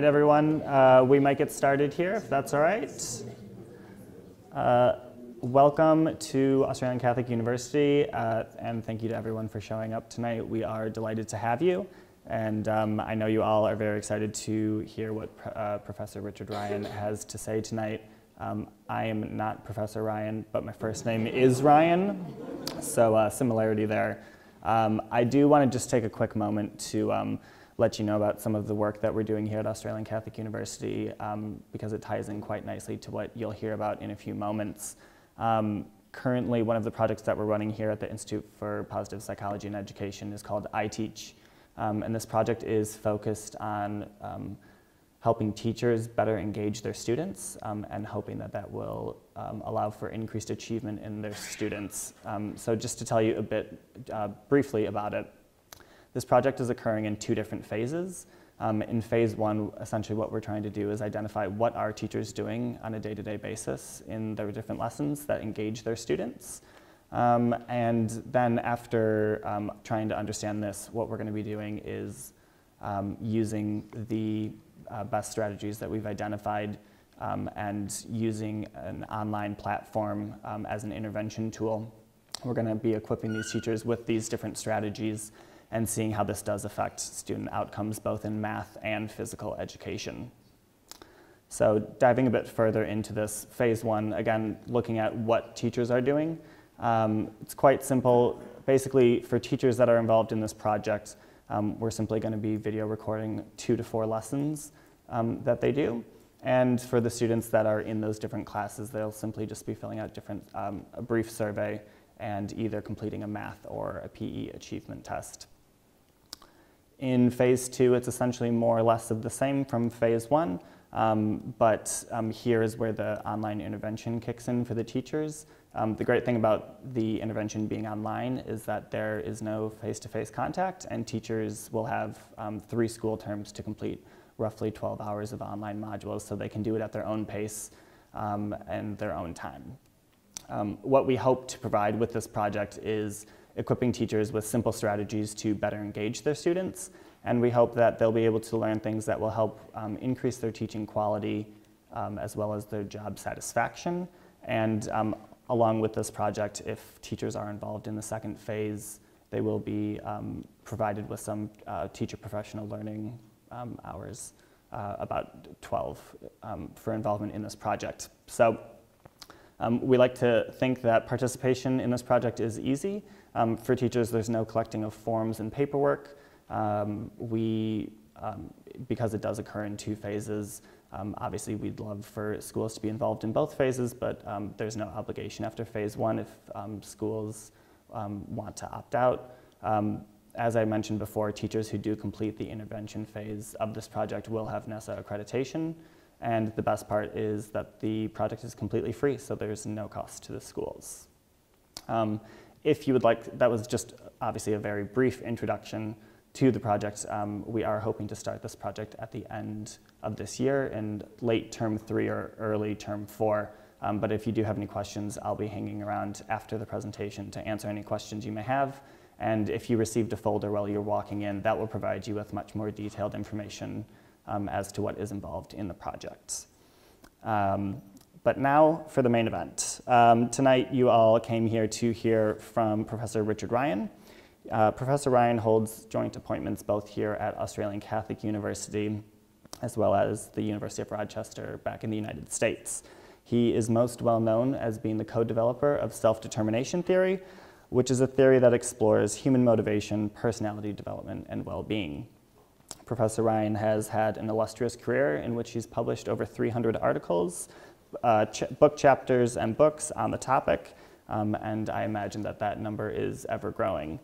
right, everyone, uh, we might get started here, if that's all right. Uh, welcome to Australian Catholic University, uh, and thank you to everyone for showing up tonight. We are delighted to have you, and um, I know you all are very excited to hear what uh, Professor Richard Ryan has to say tonight. Um, I am not Professor Ryan, but my first name is Ryan, so uh, similarity there. Um, I do want to just take a quick moment to um, let you know about some of the work that we're doing here at Australian Catholic University um, because it ties in quite nicely to what you'll hear about in a few moments. Um, currently, one of the projects that we're running here at the Institute for Positive Psychology and Education is called iTeach. Um, and this project is focused on um, helping teachers better engage their students um, and hoping that that will um, allow for increased achievement in their students. Um, so just to tell you a bit uh, briefly about it, this project is occurring in two different phases. Um, in phase one, essentially what we're trying to do is identify what are teachers are doing on a day-to-day -day basis in their different lessons that engage their students. Um, and then after um, trying to understand this, what we're going to be doing is um, using the uh, best strategies that we've identified um, and using an online platform um, as an intervention tool. We're going to be equipping these teachers with these different strategies and seeing how this does affect student outcomes both in math and physical education. So diving a bit further into this, phase one, again, looking at what teachers are doing. Um, it's quite simple. Basically, for teachers that are involved in this project, um, we're simply going to be video recording two to four lessons um, that they do. And for the students that are in those different classes, they'll simply just be filling out different, um, a brief survey and either completing a math or a PE achievement test. In phase two, it's essentially more or less of the same from phase one, um, but um, here is where the online intervention kicks in for the teachers. Um, the great thing about the intervention being online is that there is no face-to-face -face contact and teachers will have um, three school terms to complete roughly 12 hours of online modules so they can do it at their own pace um, and their own time. Um, what we hope to provide with this project is equipping teachers with simple strategies to better engage their students. And we hope that they'll be able to learn things that will help um, increase their teaching quality um, as well as their job satisfaction. And um, along with this project, if teachers are involved in the second phase, they will be um, provided with some uh, teacher professional learning um, hours, uh, about 12 um, for involvement in this project. So we like to think that participation in this project is easy. Um, for teachers, there's no collecting of forms and paperwork. Um, we, um, because it does occur in two phases, um, obviously we'd love for schools to be involved in both phases, but um, there's no obligation after phase one if schools want to opt out. as I mentioned before, teachers who do complete the intervention phase of this project will have NESA accreditation. And the best part is that the project is completely free, so there's no cost to the schools. Um, if you would like, that was just obviously a very brief introduction to the project. Um, we are hoping to start this project at the end of this year in late term three or early term four. Um, but if you do have any questions, I'll be hanging around after the presentation to answer any questions you may have. And if you received a folder while you're walking in, that will provide you with much more detailed information um, as to what is involved in the project. Um, but now for the main event. Um, tonight you all came here to hear from Professor Richard Ryan. Uh, Professor Ryan holds joint appointments both here at Australian Catholic University as well as the University of Rochester back in the United States. He is most well known as being the co-developer of self-determination theory, which is a theory that explores human motivation, personality development, and well-being. Professor Ryan has had an illustrious career in which he's published over 300 articles, uh, ch book chapters and books on the topic, um, and I imagine that that number is ever growing.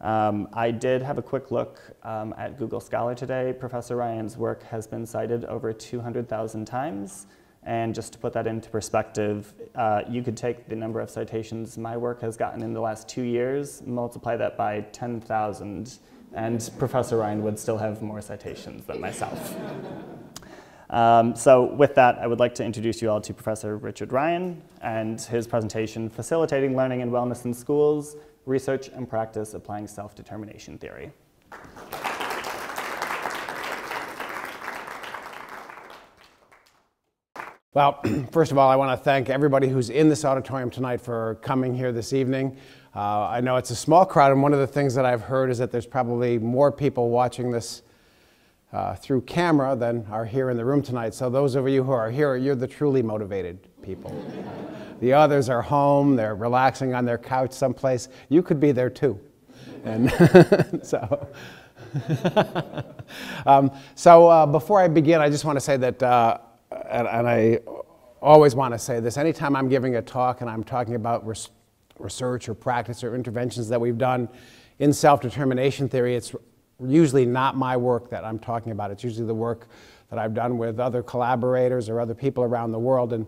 Um, I did have a quick look um, at Google Scholar today. Professor Ryan's work has been cited over 200,000 times. And just to put that into perspective, uh, you could take the number of citations my work has gotten in the last two years, multiply that by 10,000, and Professor Ryan would still have more citations than myself. Um, so with that, I would like to introduce you all to Professor Richard Ryan and his presentation, Facilitating Learning and Wellness in Schools, Research and Practice Applying Self-Determination Theory. Well, first of all, I want to thank everybody who's in this auditorium tonight for coming here this evening. Uh, I know it's a small crowd, and one of the things that I've heard is that there's probably more people watching this uh, through camera than are here in the room tonight. So, those of you who are here, you're the truly motivated people. the others are home, they're relaxing on their couch someplace. You could be there too. And so, um, so uh, before I begin, I just want to say that. Uh, and, and I always want to say this anytime I'm giving a talk and I'm talking about res research or practice or interventions that we've done in self determination theory, it's usually not my work that I'm talking about. It's usually the work that I've done with other collaborators or other people around the world. And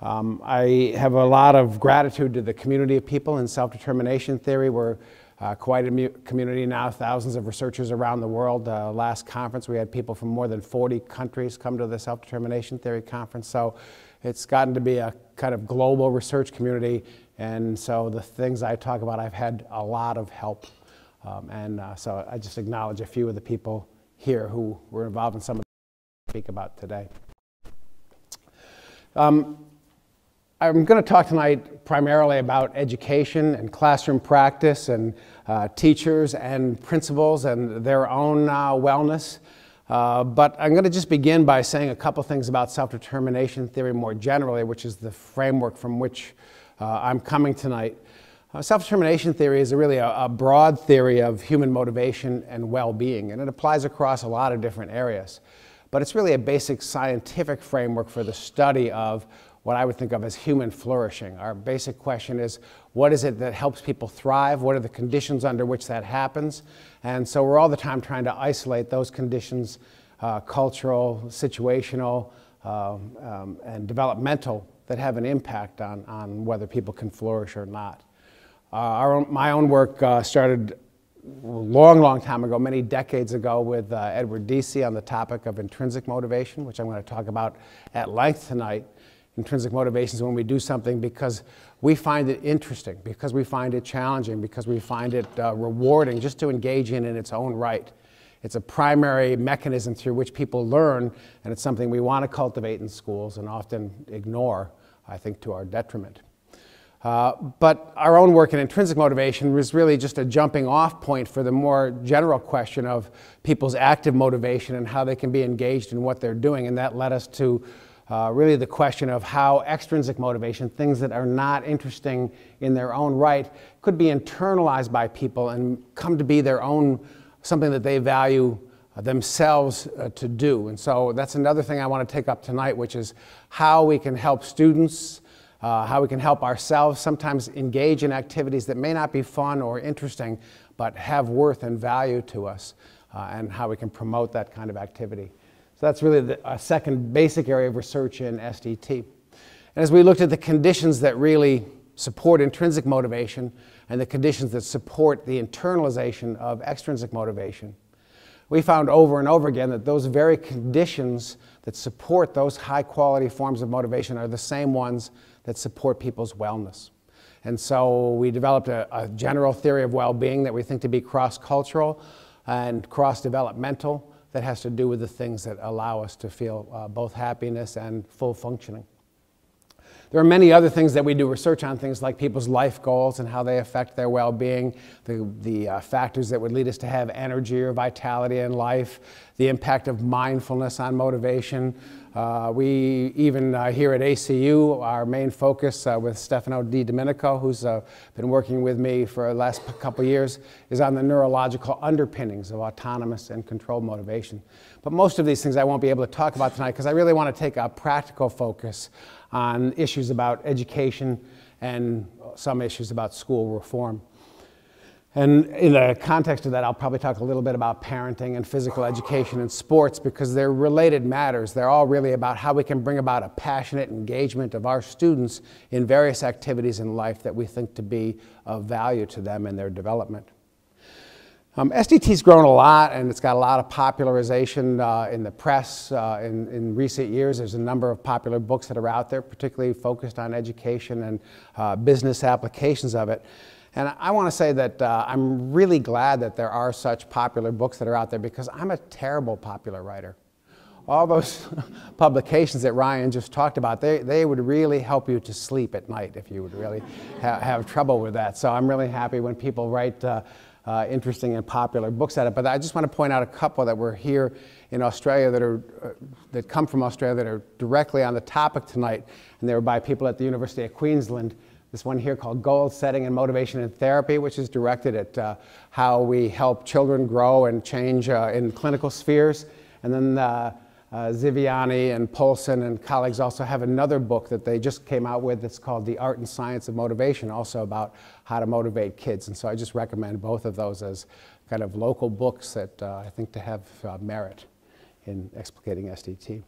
um, I have a lot of gratitude to the community of people in self determination theory. We're uh, quite a community now, thousands of researchers around the world. Uh, last conference, we had people from more than 40 countries come to the Self Determination Theory Conference. So it's gotten to be a kind of global research community. And so the things I talk about, I've had a lot of help. Um, and uh, so I just acknowledge a few of the people here who were involved in some of the speak about today. Um, I'm going to talk tonight primarily about education and classroom practice and uh, teachers and principals and their own uh, wellness. Uh, but I'm going to just begin by saying a couple things about self determination theory more generally, which is the framework from which uh, I'm coming tonight. Uh, self determination theory is a really a, a, broad theory of human motivation and well being, and it applies across a lot of different areas. But it's really a basic scientific framework for the study of what I would think of as human flourishing. Our basic question is what is it that helps people thrive? What are the conditions under which that happens? And so we're all the time trying to isolate those conditions, uh, cultural, situational, uh, um, and developmental, that have an impact on, on whether people can flourish or not. Uh, own, my own work uh, started long, long time ago, many decades ago, with uh, Edward Deci on the topic of intrinsic motivation, which I'm going to talk about at length tonight intrinsic motivations when we do something because we find it interesting, because we find it challenging, because we find it uh, rewarding just to engage in in its own right. It's a primary mechanism through which people learn, and it's something we want to cultivate in schools and often ignore, I think, to our detriment. Uh, but our own work in intrinsic motivation was really just a jumping off point for the more general question of people's active motivation and how they can be engaged in what they're doing. And that led us to uh, really the question of how extrinsic motivation, things that are not interesting in their own right, could be internalized by people and come to be their own, something that they value themselves uh, to do. And so that's another thing I want to take up tonight, which is how we can help students, uh, how we can help ourselves sometimes engage in activities that may not be fun or interesting, but have worth and value to us, uh, and how we can promote that kind of activity. So that's really the, a second basic area of research in SDT. And as we looked at the conditions that really support intrinsic motivation and the conditions that support the internalization of extrinsic motivation, we found over and over again that those very conditions that support those high quality forms of motivation are the same ones that support people's wellness. And so we developed a, a general theory of well being that we think to be cross cultural and cross developmental that has to do with the things that allow us to feel uh, both happiness and full functioning. There are many other things that we do research on, things like people's life goals and how they affect their well being, the, the uh, factors that would lead us to have energy or vitality in life, the impact of mindfulness on motivation, uh, we even uh, here at ACU, our main focus uh, with Stefano Di Domenico, who's uh, been working with me for the last couple years, is on the neurological underpinnings of autonomous and controlled motivation. But most of these things I won't be able to talk about tonight because I really want to take a practical focus on issues about education and some issues about school reform. And in the context of that, I'll probably talk a little bit about parenting and physical education and sports because they're related matters. They're all really about how we can bring about a passionate engagement of our students in various activities in life that we think to be of value to them in their development. Um, SDT's grown a lot and it's got a lot of popularization uh, in the press uh, in, in, recent years. There's a number of popular books that are out there, particularly focused on education and uh, business applications of it. And I want to say that uh, I'm really glad that there are such popular books that are out there because I'm a terrible popular writer. all those publications that Ryan just talked about, they, they would really help you to sleep at night if you would really ha have trouble with that. So I'm really happy when people write uh, uh, interesting and popular books at it. But I just want to point out a couple that were here in Australia that, are, uh, that come from Australia that are directly on the topic tonight, and they were by people at the University of Queensland. This one here called Goal Setting and Motivation in Therapy, which is directed at uh, how we help children grow and change uh, in clinical spheres. And then uh, uh, Ziviani and Poulsen and colleagues also have another book that they just came out with that's called The Art and Science of Motivation, also about how to motivate kids. And so I just recommend both of those as kind of local books that uh, I think to have uh, merit in explicating SDT.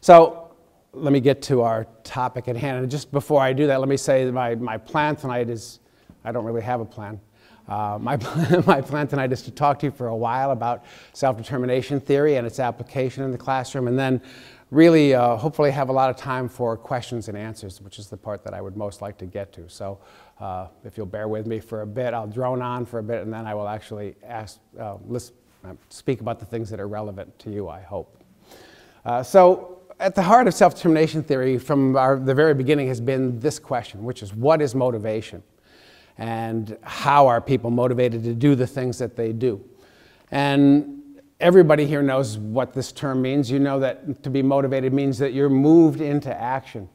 So let me get to our topic at hand. And just before I do that, let me say that my, my plan tonight is I don't really have a plan. Uh, my, my plan tonight is to talk to you for a while about self-determination theory and its application in the classroom, and then really uh, hopefully have a lot of time for questions and answers, which is the part that I would most like to get to. So uh, if you'll bear with me for a bit, I'll drone on for a bit, and then I will actually ask, uh, list, uh, speak about the things that are relevant to you, I hope. Uh, so at the heart of self-determination theory from our, the very beginning has been this question, which is what is motivation? and how are people motivated to do the things that they do. And everybody here knows what this term means. You know that to be motivated means that you're moved into action.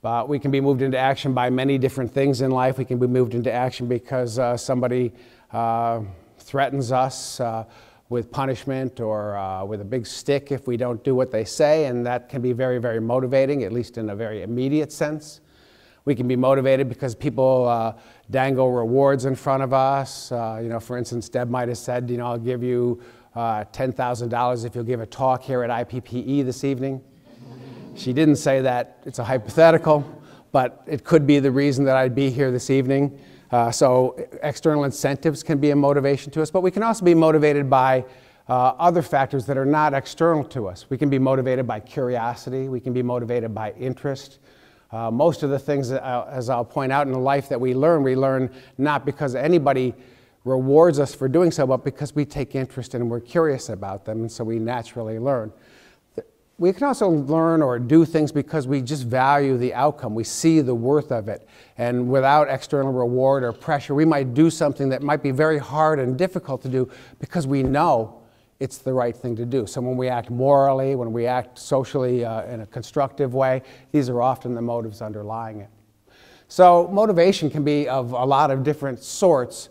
But we can be moved into action by many different things in life. We can be moved into action because uh, somebody uh, threatens us uh, with punishment or uh, with a big stick if we don't do what they say, and that can be very, very motivating, at least in a very immediate sense. We can be motivated because people uh, dangle rewards in front of us. Uh, you know, for instance, Deb might have said, you know, I'll give you uh, $10,000 if you'll give a talk here at IPPE this evening. She didn't say that. It's a hypothetical, but it could be the reason that I'd be here this evening. Uh, so external incentives can be a motivation to us, but we can also be motivated by uh, other factors that are not external to us. We can be motivated by curiosity. We can be motivated by interest. Uh, most of the things, that, uh, as I'll point out in the life that we learn, we learn not because anybody rewards us for doing so, but because we take interest and we're curious about them, and so we naturally learn. We can also learn or do things because we just value the outcome. We see the worth of it. And without external reward or pressure, we might do something that might be very hard and difficult to do because we know it's the right thing to do. So when we act morally, when we act socially uh, in a constructive way, these are often the motives underlying it. So motivation can be of a lot of different sorts,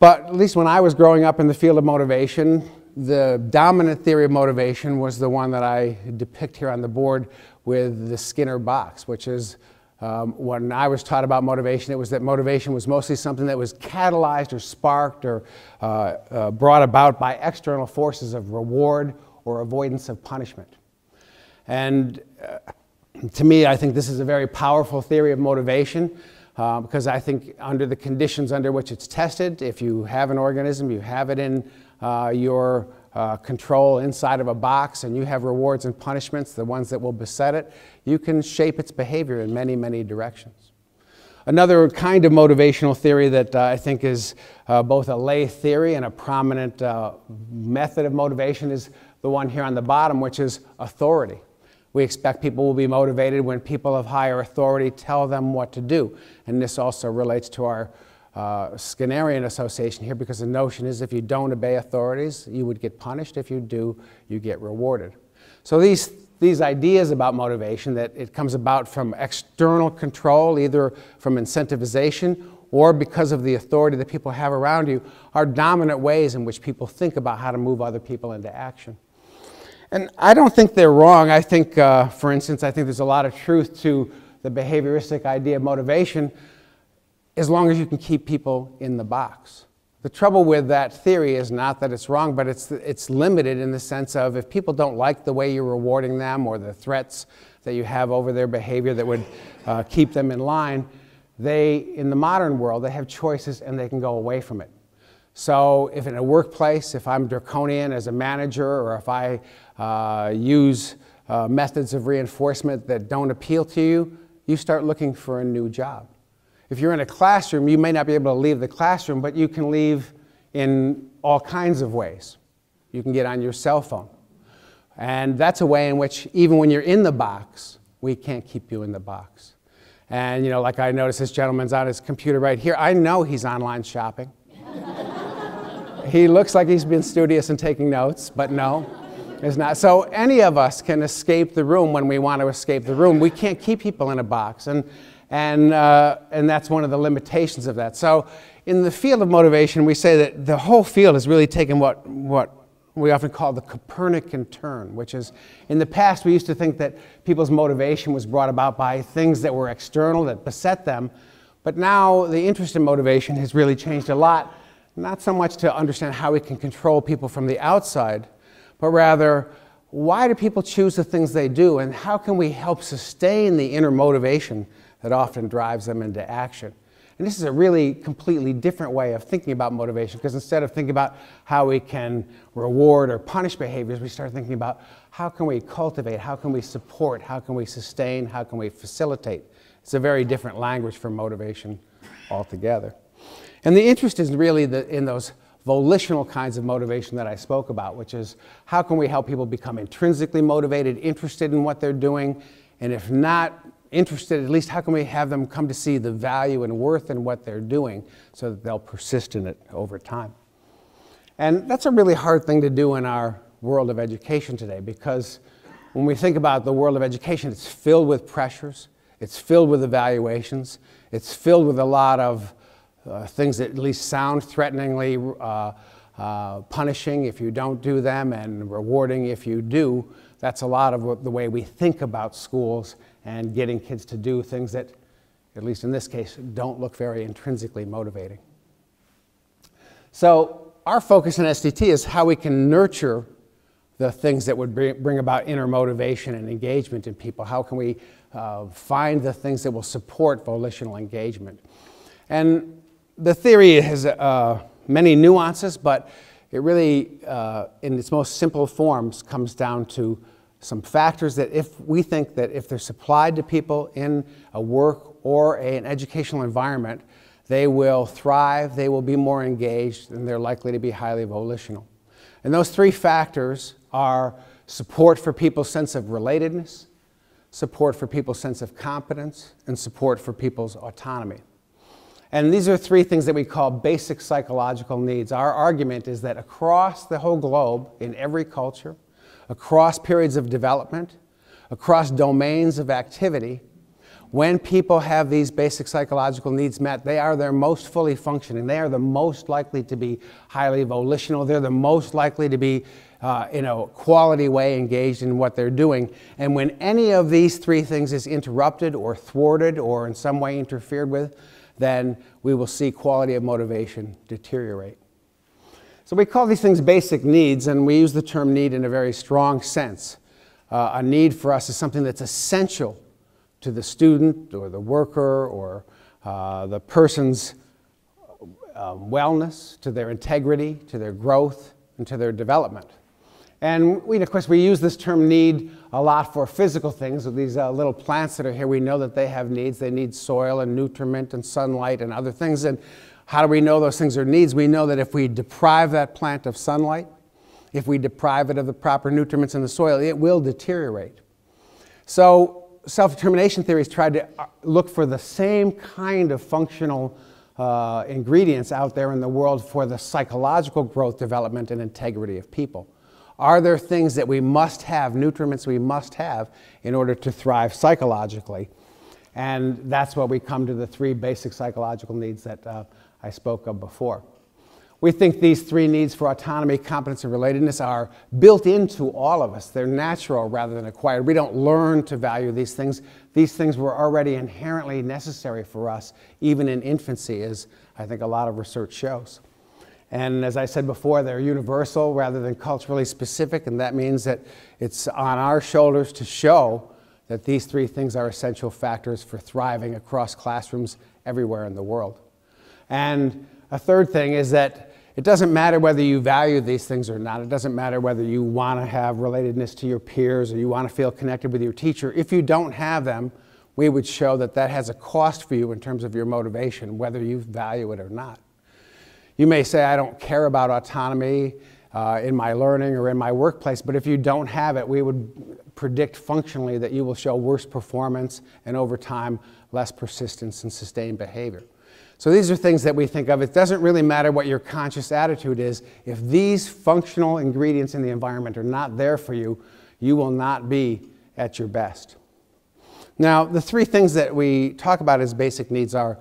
but at least when I was growing up in the field of motivation, the dominant theory of motivation was the one that I depict here on the board with the Skinner box, which is um, when I was taught about motivation, it was that motivation was mostly something that was catalyzed or sparked or uh, uh, brought about by external forces of reward or avoidance of punishment. And uh, to me, I think this is a very powerful theory of motivation uh, because I think under the conditions under which it's tested, if you have an organism, you have it in uh, your uh, control inside of a box and you have rewards and punishments, the ones that will beset it, you can shape its behavior in many, many directions. Another kind of motivational theory that uh, I think is uh, both a lay theory and a prominent uh, method of motivation is the one here on the bottom, which is authority. We expect people will be motivated when people of higher authority tell them what to do. And this also relates to our uh, Skinnerian association here because the notion is if you don't obey authorities, you would get punished. If you do, you get rewarded. So these, these ideas about motivation, that it comes about from external control, either from incentivization or because of the authority that people have around you, are dominant ways in which people think about how to move other people into action. And I don't think they're wrong. I think, uh, for instance, I think there's a lot of truth to the behavioristic idea of motivation as long as you can keep people in the box. The trouble with that theory is not that it's wrong, but it's, it's limited in the sense of if people don't like the way you're rewarding them or the threats that you have over their behavior that would uh, keep them in line, they, in the modern world, they have choices and they can go away from it. So if in a workplace, if I'm draconian as a manager or if I uh, use uh, methods of reinforcement that don't appeal to you, you start looking for a new job. If you're in a classroom, you may not be able to leave the classroom, but you can leave in all kinds of ways. You can get on your cell phone. And that's a way in which, even when you're in the box, we can't keep you in the box. And, you know, like I noticed this gentleman's on his computer right here. I know he's online shopping. he looks like he's been studious and taking notes, but no, it's not. So any of us can escape the room when we want to escape the room. We can't keep people in a box. And, and, uh, and that's one of the limitations of that. So in the field of motivation, we say that the whole field has really taken what, what we often call the Copernican turn, which is in the past we used to think that people's motivation was brought about by things that were external, that beset them. But now the interest in motivation has really changed a lot, not so much to understand how we can control people from the outside, but rather why do people choose the things they do and how can we help sustain the inner motivation that often drives them into action. And this is a really completely different way of thinking about motivation because instead of thinking about how we can reward or punish behaviors, we start thinking about how can we cultivate, how can we support, how can we sustain, how can we facilitate. It's a very different language for motivation altogether. And the interest is really the, in those volitional kinds of motivation that I spoke about, which is how can we help people become intrinsically motivated, interested in what they're doing, and if not, interested, at least how can we have them come to see the value and worth in what they're doing so that they'll persist in it over time. And that's a really hard thing to do in our world of education today because when we think about the world of education, it's filled with pressures, it's filled with evaluations, it's filled with a lot of uh, things that at least sound threateningly uh, uh, punishing if you don't do them and rewarding if you do. That's a lot of the way we think about schools and getting kids to do things that, at least in this case, don't look very intrinsically motivating. So, our focus in SDT is how we can nurture the things that would bring about inner motivation and engagement in people. How can we uh, find the things that will support volitional engagement? And the theory has uh, many nuances, but it really, uh, in its most simple forms, comes down to some factors that if we think that if they're supplied to people in a work or an educational environment, they will thrive, they will be more engaged, and they're likely to be highly volitional. And those three factors are support for people's sense of relatedness, support for people's sense of competence, and support for people's autonomy. And these are three things that we call basic psychological needs. Our argument is that across the whole globe, in every culture, across periods of development, across domains of activity, when people have these basic psychological needs met, they are their most fully functioning. They are the most likely to be highly volitional. They're the most likely to be, uh, in a quality way, engaged in what they're doing. And when any of these three things is interrupted or thwarted or in some way interfered with, then we will see quality of motivation deteriorate. So we call these things basic needs, and we use the term need in a very strong sense. Uh, a need for us is something that's essential to the student or the worker or uh, the person's uh, wellness, to their integrity, to their growth, and to their development. And we, of course, we use this term need a lot for physical things. With these uh, little plants that are here, we know that they have needs. They need soil and nutriment and sunlight and other things. And how do we know those things are needs? We know that if we deprive that plant of sunlight, if we deprive it of the proper nutriments in the soil, it will deteriorate. So self-determination theories tried to uh, look for the same kind of functional uh, ingredients out there in the world for the psychological growth, development, and integrity of people. Are there things that we must have, nutriments we must have, in order to thrive psychologically? And that's where we come to the three basic psychological needs that uh, I spoke of before. We think these three needs for autonomy, competence, and relatedness are built into all of us. They're natural rather than acquired. We don't learn to value these things. These things were already inherently necessary for us, even in infancy, as I think a lot of research shows. And as I said before, they're universal rather than culturally specific, and that means that it's on our shoulders to show that these three things are essential factors for thriving across classrooms everywhere in the world. And a third thing is that it doesn't matter whether you value these things or not. It doesn't matter whether you want to have relatedness to your peers or you want to feel connected with your teacher. If you don't have them, we would show that that has a cost for you in terms of your motivation, whether you value it or not. You may say, I don't care about autonomy uh, in my learning or in my workplace. But if you don't have it, we would predict functionally that you will show worse performance and over time, less persistence and sustained behavior. So these are things that we think of. It doesn't really matter what your conscious attitude is. If these functional ingredients in the environment are not there for you, you will not be at your best. Now, the three things that we talk about as basic needs are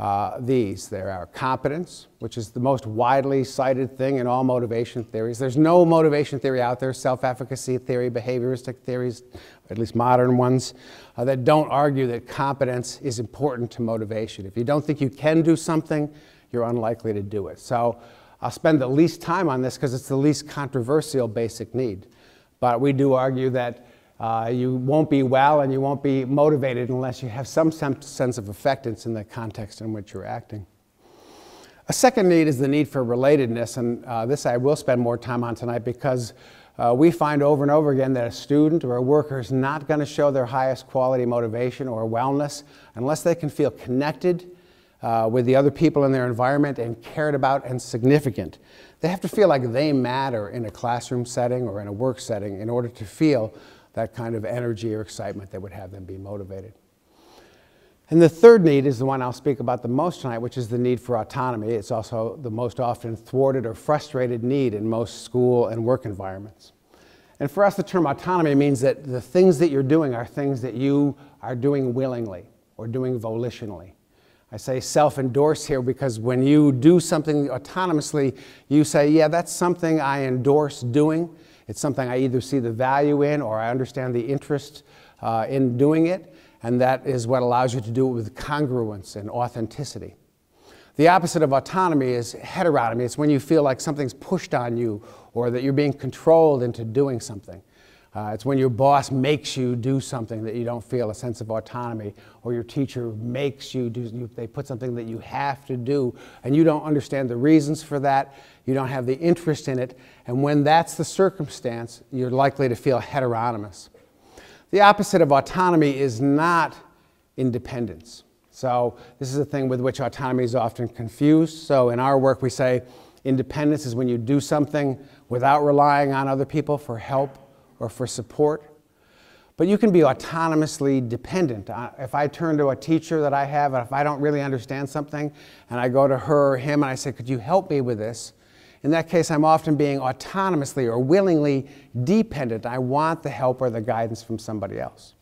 uh, these. There are competence, which is the most widely cited thing in all motivation theories. There's no motivation theory out there, self-efficacy theory, behavioristic theories, at least modern ones, uh, that don't argue that competence is important to motivation. If you don't think you can do something, you're unlikely to do it. So I'll spend the least time on this because it's the least controversial basic need. But we do argue that uh, you won't be well and you won't be motivated unless you have some sense of effectiveness in the context in which you're acting. A second need is the need for relatedness, and uh, this I will spend more time on tonight because uh, we find over and over again that a student or a worker is not going to show their highest quality motivation or wellness unless they can feel connected uh, with the other people in their environment and cared about and significant. They have to feel like they matter in a classroom setting or in a work setting in order to feel that kind of energy or excitement that would have them be motivated. And the third need is the one I'll speak about the most tonight, which is the need for autonomy. It's also the most often thwarted or frustrated need in most school and work environments. And for us, the term autonomy means that the things that you're doing are things that you are doing willingly or doing volitionally. I say self endorse here because when you do something autonomously, you say, yeah, that's something I endorse doing. It's something I either see the value in or I understand the interest uh, in doing it, and that is what allows you to do it with congruence and authenticity. The opposite of autonomy is heteronomy. It's when you feel like something's pushed on you or that you're being controlled into doing something. Uh, it's when your boss makes you do something that you don't feel a sense of autonomy, or your teacher makes you do, you, they put something that you have to do, and you don't understand the reasons for that, you don't have the interest in it, and when that's the circumstance, you're likely to feel heteronomous. The opposite of autonomy is not independence. So, this is a thing with which autonomy is often confused. So, in our work, we say independence is when you do something without relying on other people for help or for support. But you can be autonomously dependent. If I turn to a teacher that I have, and if I don't really understand something, and I go to her or him and I say, Could you help me with this? In that case, I'm often being autonomously or willingly dependent. I want the help or the guidance from somebody else.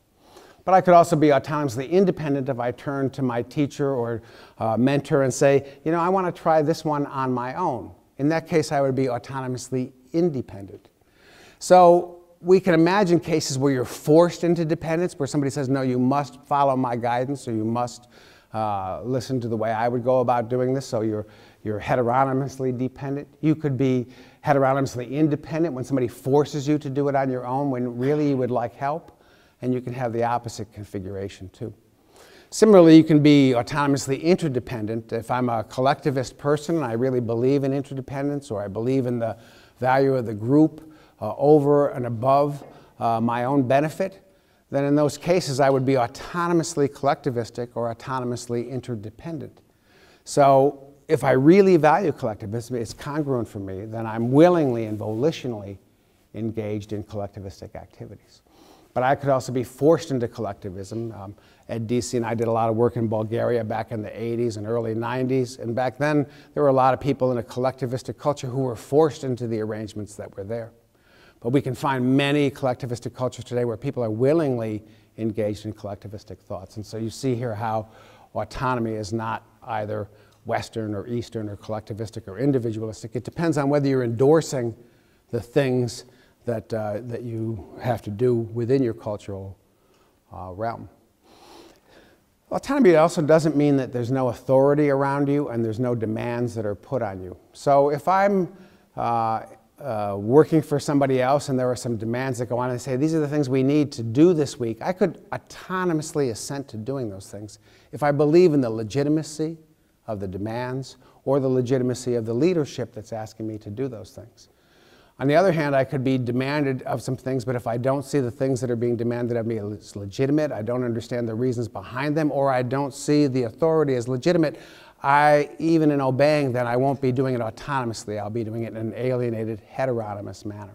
But I could also be autonomously independent if I turn to my teacher or uh, mentor and say, you know, I want to try this one on my own. In that case, I would be autonomously independent. So we can imagine cases where you're forced into dependence, where somebody says, no, you must follow my guidance or you must uh, listen to the way I would go about doing this, so you're, you're heteronomously dependent. You could be heteronomously independent when somebody forces you to do it on your own when really you would like help, and you can have the opposite configuration too. Similarly, you can be autonomously interdependent. If I'm a collectivist person and I really believe in interdependence or I believe in the value of the group, uh, over and above uh, my own benefit, then in those cases I would be autonomously collectivistic or autonomously interdependent. So if I really value collectivism, it's congruent for me, then I'm willingly and volitionally engaged in collectivistic activities. But I could also be forced into collectivism. Um, Ed Deci and I did a lot of work in Bulgaria back in the 80s and early 90s. And back then, there were a lot of people in a collectivistic culture who were forced into the arrangements that were there. But we can find many collectivistic cultures today where people are willingly engaged in collectivistic thoughts. And so you see here how autonomy is not either Western or Eastern or collectivistic or individualistic. It depends on whether you're endorsing the things that, uh, that you have to do within your cultural uh, realm. Autonomy also doesn't mean that there's no authority around you and there's no demands that are put on you. So if I'm uh, uh, working for somebody else and there are some demands that go on and say, these are the things we need to do this week, I could autonomously assent to doing those things if I believe in the legitimacy of the demands or the legitimacy of the leadership that's asking me to do those things. On the other hand, I could be demanded of some things, but if I don't see the things that are being demanded of me as legitimate, I don't understand the reasons behind them, or I don't see the authority as legitimate, I, even in obeying, then I won't be doing it autonomously. I'll be doing it in an alienated, heteronomous manner.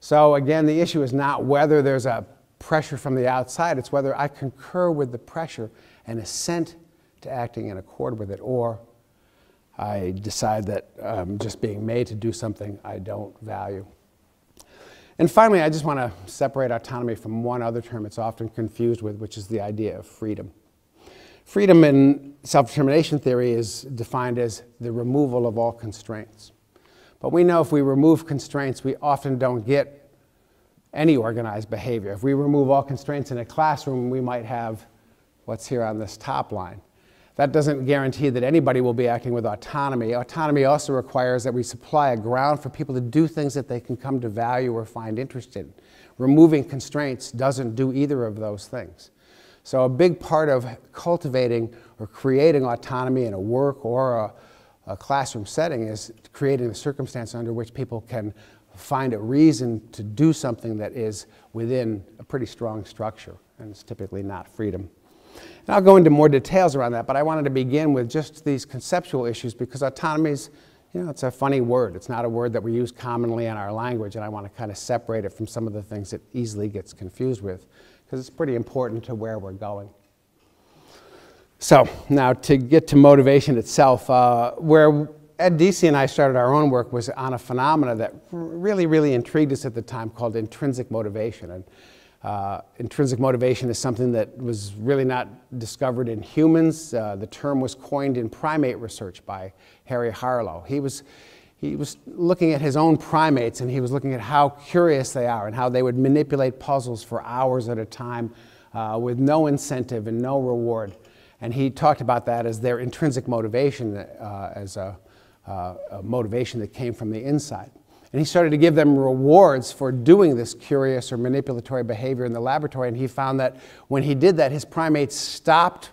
So again, the issue is not whether there's a pressure from the outside, it's whether I concur with the pressure and assent to acting in accord with it, or I decide that I'm just being made to do something I don't value. And finally, I just want to separate autonomy from one other term it's often confused with, which is the idea of freedom. Freedom in self determination theory is defined as the removal of all constraints. But we know if we remove constraints, we often don't get any organized behavior. If we remove all constraints in a classroom, we might have what's here on this top line. That doesn't guarantee that anybody will be acting with autonomy. Autonomy also requires that we supply a ground for people to do things that they can come to value or find interested. Removing constraints doesn't do either of those things. So a big part of cultivating or creating autonomy in a work or a, a classroom setting is creating the circumstance under which people can find a reason to do something that is within a pretty strong structure, and it's typically not freedom. And I'll go into more details around that, but I wanted to begin with just these conceptual issues because autonomy is, you know, it's a funny word. It's not a word that we use commonly in our language, and I want to kind of separate it from some of the things it easily gets confused with because it's pretty important to where we're going. So now to get to motivation itself, uh, where Ed Deci and I started our own work was on a phenomena that really, really intrigued us at the time called intrinsic motivation. And uh, intrinsic motivation is something that was really not discovered in humans. Uh, the term was coined in primate research by Harry Harlow. He was, he was looking at his own primates and he was looking at how curious they are and how they would manipulate puzzles for hours at a time uh, with no incentive and no reward. And he talked about that as their intrinsic motivation, uh, as a, uh, a motivation that came from the inside. And he started to give them rewards for doing this curious or manipulatory behavior in the laboratory. And he found that when he did that, his primates stopped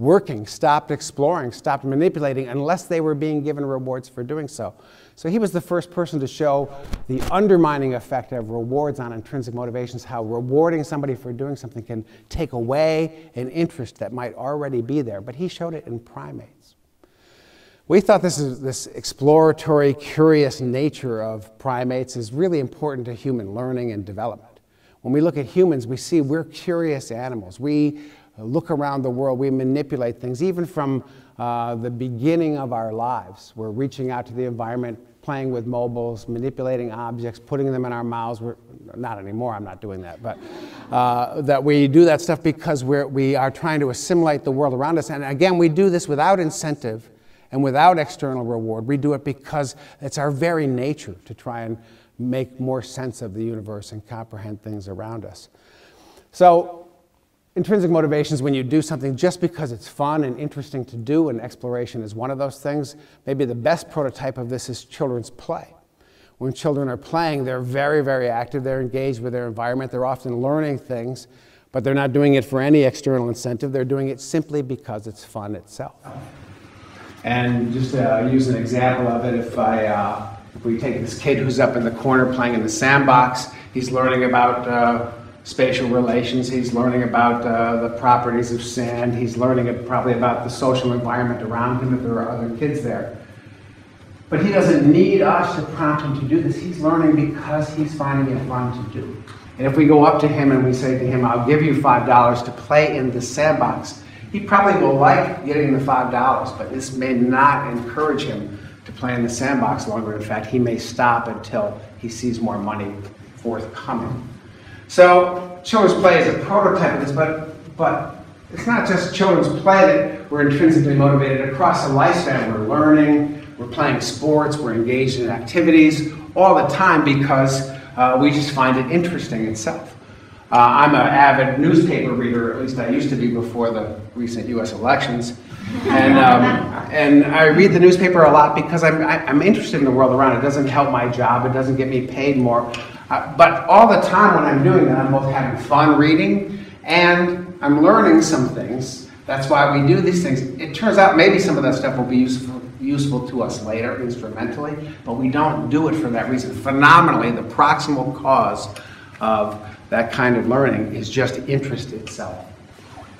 working, stopped exploring, stopped manipulating unless they were being given rewards for doing so. So he was the first person to show the undermining effect of rewards on intrinsic motivations, how rewarding somebody for doing something can take away an interest that might already be there. But he showed it in primates. We thought this, is, this exploratory, curious nature of primates is really important to human learning and development. When we look at humans, we see we're curious animals. We look around the world, we manipulate things, even from uh, the beginning of our lives. We're reaching out to the environment, playing with mobiles, manipulating objects, putting them in our mouths. We're, not anymore, I'm not doing that, but uh, that we do that stuff because we're, we are trying to assimilate the world around us. And again, we do this without incentive and without external reward. We do it because it's our very nature to try and make more sense of the universe and comprehend things around us. So intrinsic motivation is when you do something just because it's fun and interesting to do, and exploration is one of those things. Maybe the best prototype of this is children's play. When children are playing, they're very, very active. They're engaged with their environment. They're often learning things, but they're not doing it for any external incentive. They're doing it simply because it's fun itself. And just to use an example of it, if I uh, if we take this kid who's up in the corner playing in the sandbox, he's learning about uh, spatial relations. He's learning about uh, the properties of sand. He's learning probably about the social environment around him if there are other kids there. But he doesn't need us to prompt him to do this. He's learning because he's finding it fun to do. And if we go up to him and we say to him, I'll give you $5 to play in the sandbox, he probably will like getting the $5, but this may not encourage him to play in the sandbox longer. In fact, he may stop until he sees more money forthcoming. So children's play is a prototype of this, but, but it's not just children's play that we're intrinsically motivated. Across the lifespan, we're learning, we're playing sports, we're engaged in activities all the time because uh, we just find it interesting itself. Uh, I'm an avid newspaper reader, at least I used to be before the recent US elections. And, um, and I read the newspaper a lot because I'm, I, am interested in the world around. It doesn't help my job, it doesn't get me paid more. Uh, but all the time when I'm doing that, I'm both having fun reading and I'm learning some things. That's why we do these things. It turns out maybe some of that stuff will be useful, useful to us later, instrumentally, but we don't do it for that reason. Phenomenally, the proximal cause of that kind of learning is just interest itself.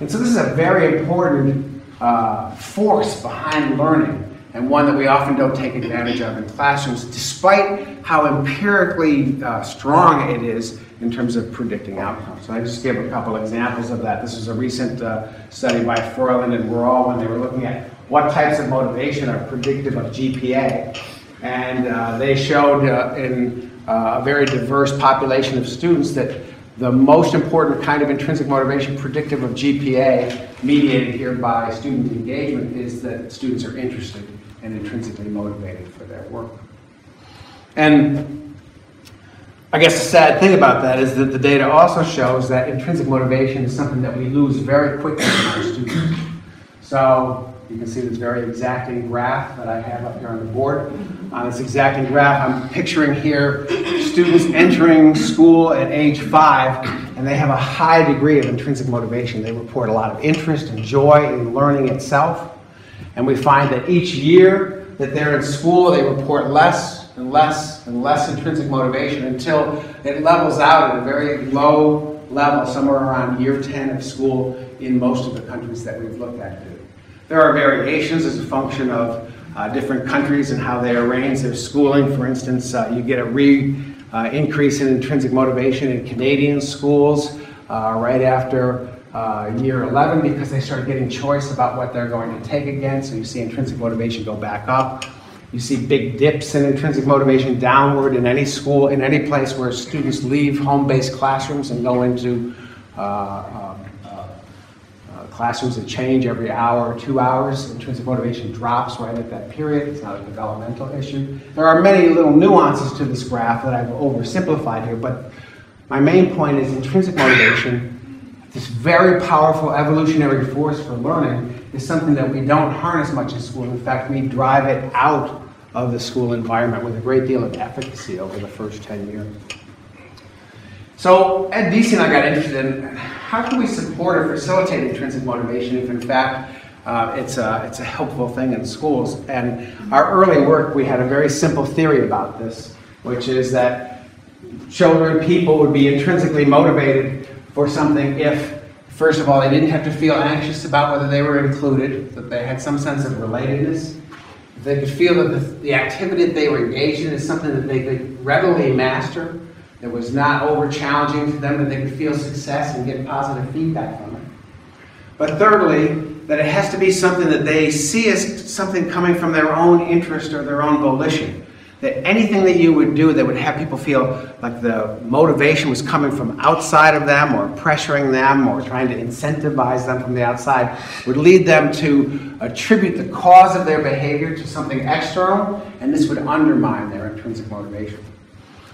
And so this is a very important uh, force behind learning and one that we often don't take advantage of in classrooms, despite how empirically uh, strong it is in terms of predicting outcomes. So I just gave a couple examples of that. This is a recent uh, study by Froiland and Worrell when they were looking at what types of motivation are predictive of GPA. And uh, they showed uh, in uh, a very diverse population of students that the most important kind of intrinsic motivation predictive of GPA, mediated here by student engagement, is that students are interested and intrinsically motivated for their work. And I guess the sad thing about that is that the data also shows that intrinsic motivation is something that we lose very quickly in our students. So you can see this very exacting graph that I have up here on the board. Uh, On this exacting graph, I'm picturing here students entering school at age five, and they have a high degree of intrinsic motivation. They report a lot of interest and joy in learning itself. And we find that each year that they're in school, they report less and less and less intrinsic motivation until it levels out at a very low level, somewhere around year 10 of school in most of the countries that we've looked at. There are variations as a function of uh, different countries and how they arrange their schooling. For instance, uh, you get a re uh, increase in intrinsic motivation in Canadian schools uh, right after uh, year 11 because they start getting choice about what they're going to take again. So you see intrinsic motivation go back up. You see big dips in intrinsic motivation downward in any school, in any place where students leave home-based classrooms and go into uh, uh, classrooms that change every hour or two hours. Intrinsic motivation drops right at that period. It's not a developmental issue. There are many little nuances to this graph that I've oversimplified here, but my main point is intrinsic motivation this very powerful evolutionary force for learning is something that we don't harness much in school. In fact, we drive it out of the school environment with a great deal of efficacy over the first 10 years. So Ed and I got interested in how can we support or facilitate intrinsic motivation if in fact uh, it's, a, it's a helpful thing in schools. And our early work, we had a very simple theory about this, which is that children, people would be intrinsically motivated for something if, first of all, they didn't have to feel anxious about whether they were included, that they had some sense of relatedness, they could feel that the, the activity that they were engaged in is something that they could readily master, that was not over challenging to them, that they could feel success and get positive feedback from it. But thirdly, that it has to be something that they see as something coming from their own interest or their own volition that anything that you would do that would have people feel like the motivation was coming from outside of them or pressuring them or trying to incentivize them from the outside would lead them to attribute the cause of their behavior to something external and this would undermine their intrinsic motivation.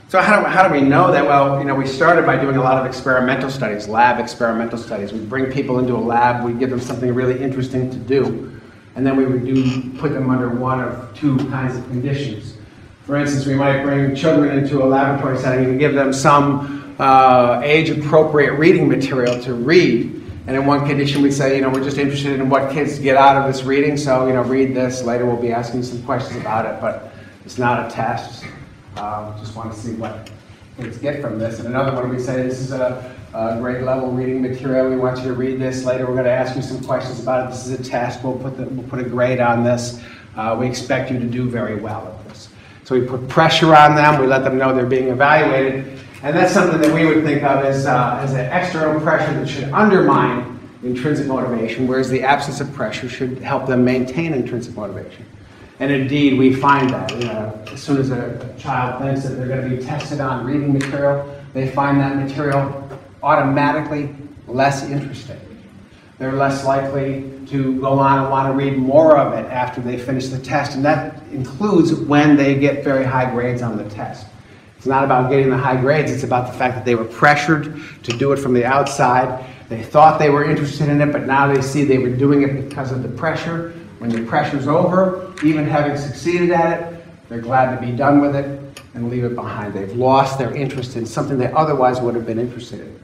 So how do, how do we know that? Well, you know, we started by doing a lot of experimental studies, lab experimental studies. We bring people into a lab, we give them something really interesting to do, and then we would do, put them under one of two kinds of conditions. For instance, we might bring children into a laboratory setting and give them some uh, age-appropriate reading material to read. And in one condition, we say, you know, we're just interested in what kids get out of this reading, so, you know, read this. Later, we'll be asking some questions about it, but it's not a test. Uh, just want to see what kids get from this. And another one, we say, this is a, a grade level reading material. We want you to read this. Later, we're going to ask you some questions about it. This is a test. We'll put, the, we'll put a grade on this. Uh, we expect you to do very well at this. So we put pressure on them, we let them know they're being evaluated, and that's something that we would think of as, uh, as an external pressure that should undermine intrinsic motivation, whereas the absence of pressure should help them maintain intrinsic motivation. And indeed, we find that. You know, as soon as a child thinks that they're going to be tested on reading material, they find that material automatically less interesting. They're less likely to go on and want to read more of it after they finish the test, and that includes when they get very high grades on the test. It's not about getting the high grades, it's about the fact that they were pressured to do it from the outside. They thought they were interested in it, but now they see they were doing it because of the pressure. When the pressure's over, even having succeeded at it, they're glad to be done with it and leave it behind. They've lost their interest in something they otherwise would have been interested in.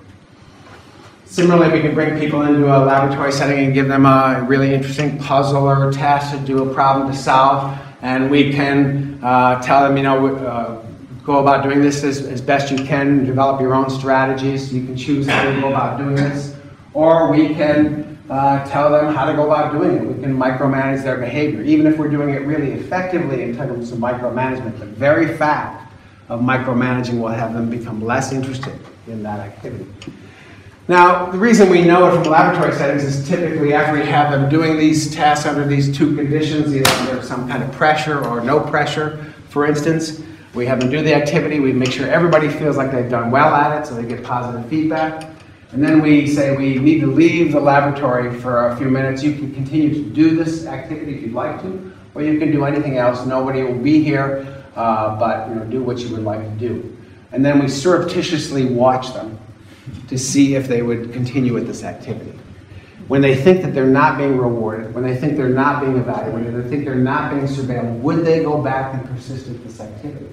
Similarly, we can bring people into a laboratory setting and give them a really interesting puzzle or a task to do a problem to solve. And we can uh, tell them, you know, uh, go about doing this as, as best you can, develop your own strategies. You can choose how to go about doing this. Or we can uh, tell them how to go about doing it. We can micromanage their behavior, even if we're doing it really effectively in terms of micromanagement. The very fact of micromanaging will have them become less interested in that activity. Now, the reason we know it from laboratory settings is typically after we have them doing these tasks under these two conditions, either under some kind of pressure or no pressure, for instance, we have them do the activity, we make sure everybody feels like they've done well at it so they get positive feedback. And then we say we need to leave the laboratory for a few minutes. You can continue to do this activity if you'd like to, or you can do anything else. Nobody will be here, uh, but you know, do what you would like to do. And then we surreptitiously watch them to see if they would continue with this activity. When they think that they're not being rewarded, when they think they're not being evaluated, they think they're not being surveilled, would they go back and persist with this activity?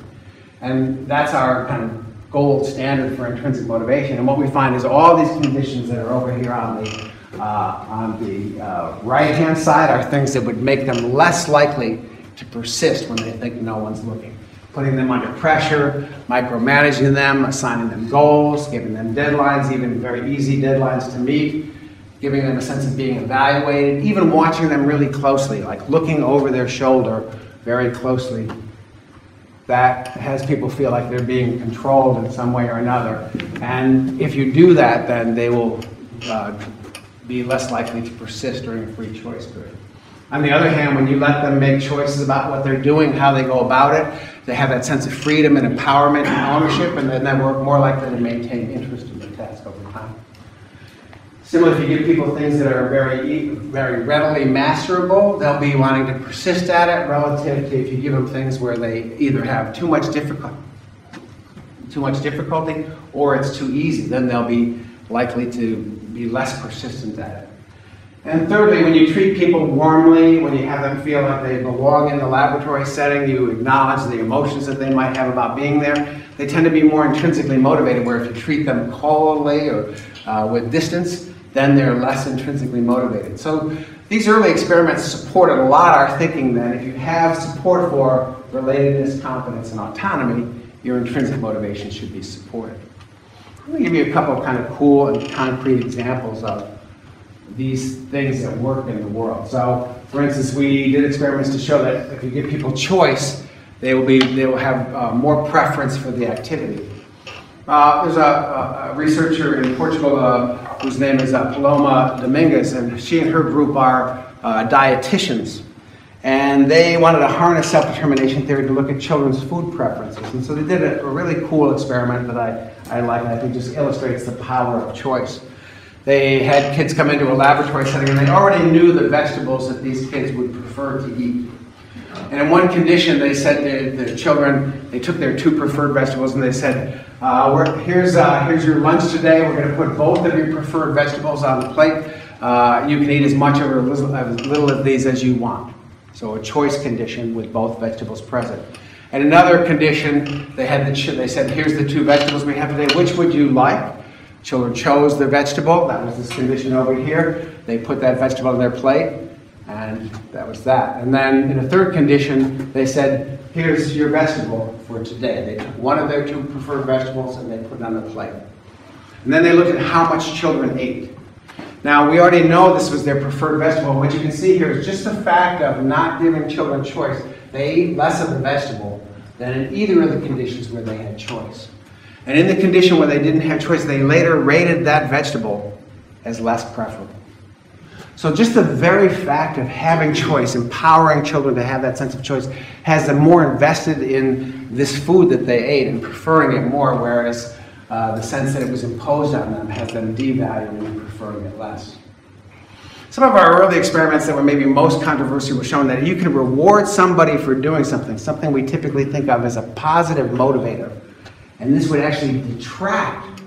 And that's our kind of gold standard for intrinsic motivation. And what we find is all these conditions that are over here on the, uh, on the uh, right-hand side are things that would make them less likely to persist when they think no one's looking. Putting them under pressure, micromanaging them, assigning them goals, giving them deadlines, even very easy deadlines to meet, giving them a sense of being evaluated, even watching them really closely, like looking over their shoulder very closely that has people feel like they're being controlled in some way or another. And if you do that, then they will uh, be less likely to persist during a free choice period. On the other hand, when you let them make choices about what they're doing, how they go about it, they have that sense of freedom and empowerment and ownership, and then they're more likely to maintain interest in the task over time. Similarly, if you give people things that are very, very readily masterable, they'll be wanting to persist at it relative to if you give them things where they either have too much difficulty, too much difficulty or it's too easy, then they'll be likely to be less persistent at it. And thirdly, when you treat people warmly, when you have them feel like they belong in the laboratory setting, you acknowledge the emotions that they might have about being there, they tend to be more intrinsically motivated, where if you treat them coldly or uh, with distance, then they're less intrinsically motivated. So these early experiments supported a lot our thinking that if you have support for relatedness, competence, and autonomy, your intrinsic motivation should be supported. Going to give you a couple of kind of cool and concrete examples of these things that work in the world. So, for instance, we did experiments to show that if you give people choice, they will, be, they will have uh, more preference for the activity. Uh, there's a, a, researcher in Portugal uh, whose name is uh, Paloma Dominguez, and she and her group are uh, dietitians. And they wanted to harness self-determination theory to look at children's food preferences. And so they did a, a really cool experiment that I, I like and I think just illustrates the power of choice. They had kids come into a laboratory setting and they already knew the vegetables that these kids would prefer to eat. And in one condition, they said to the children, they took their two preferred vegetables and they said, uh, here's, uh, here's your lunch today. We're going to put both of your preferred vegetables on the plate. Uh, you can eat as much or as little of these as you want. So a choice condition with both vegetables present. And another condition, they had the they said, here's the two vegetables we have today. Which would you like? Children chose the vegetable. That was this condition over here. They put that vegetable on their plate. And that was that. And then in a third condition, they said, here's your vegetable for today. They took one of their two preferred vegetables and they put it on the plate. And then they looked at how much children ate. Now, we already know this was their preferred vegetable. What you can see here is just the fact of not giving children choice. They ate less of the vegetable than in either of the conditions where they had choice. And in the condition where they didn't have choice, they later rated that vegetable as less preferable. So just the very fact of having choice, empowering children to have that sense of choice, has them more invested in this food that they ate and preferring it more, whereas uh, the sense that it was imposed on them has them devaluing and preferring it less. Some of our early experiments that were maybe most controversial were showing that you can reward somebody for doing something, something we typically think of as a positive motivator, and this would actually detract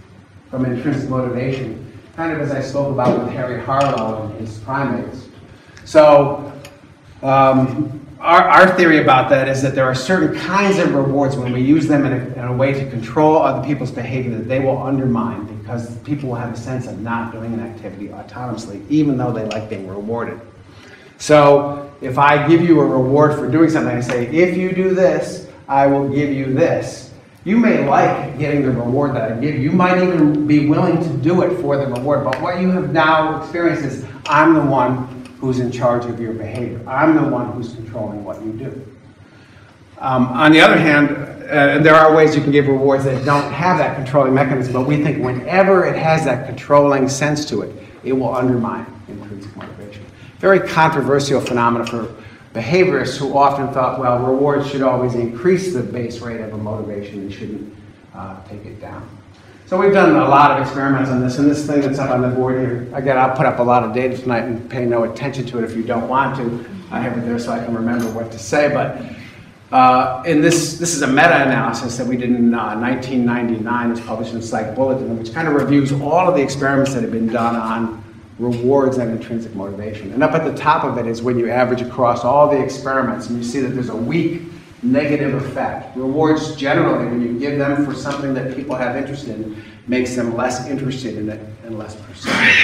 from intrinsic motivation kind of as I spoke about with Harry Harlow and his primates. So, um, our, our, theory about that is that there are certain kinds of rewards when we use them in a, in a, way to control other people's behavior that they will undermine because people will have a sense of not doing an activity autonomously, even though they like being rewarded. So, if I give you a reward for doing something, I say, if you do this, I will give you this you may like getting the reward that I give. You might even be willing to do it for the reward. But what you have now experienced is I'm the one who's in charge of your behavior. I'm the one who's controlling what you do. Um, on the other hand, uh, there are ways you can give rewards that don't have that controlling mechanism, but we think whenever it has that controlling sense to it, it will undermine intrinsic motivation. Very controversial phenomenon for behaviorists who often thought, well, rewards should always increase the base rate of a motivation and shouldn't uh, take it down. So we've done a lot of experiments on this, and this thing that's up on the board here, again, I'll put up a lot of data tonight and pay no attention to it if you don't want to. I have it there so I can remember what to say, but uh, in this, this is a meta-analysis that we did in uh, 1999. It's published in Psych Bulletin, which kind of reviews all of the experiments that have been done on rewards and intrinsic motivation. And up at the top of it is when you average across all the experiments, and you see that there's a weak negative effect. Rewards generally, when you give them for something that people have interest in, makes them less interested in it and less persistent.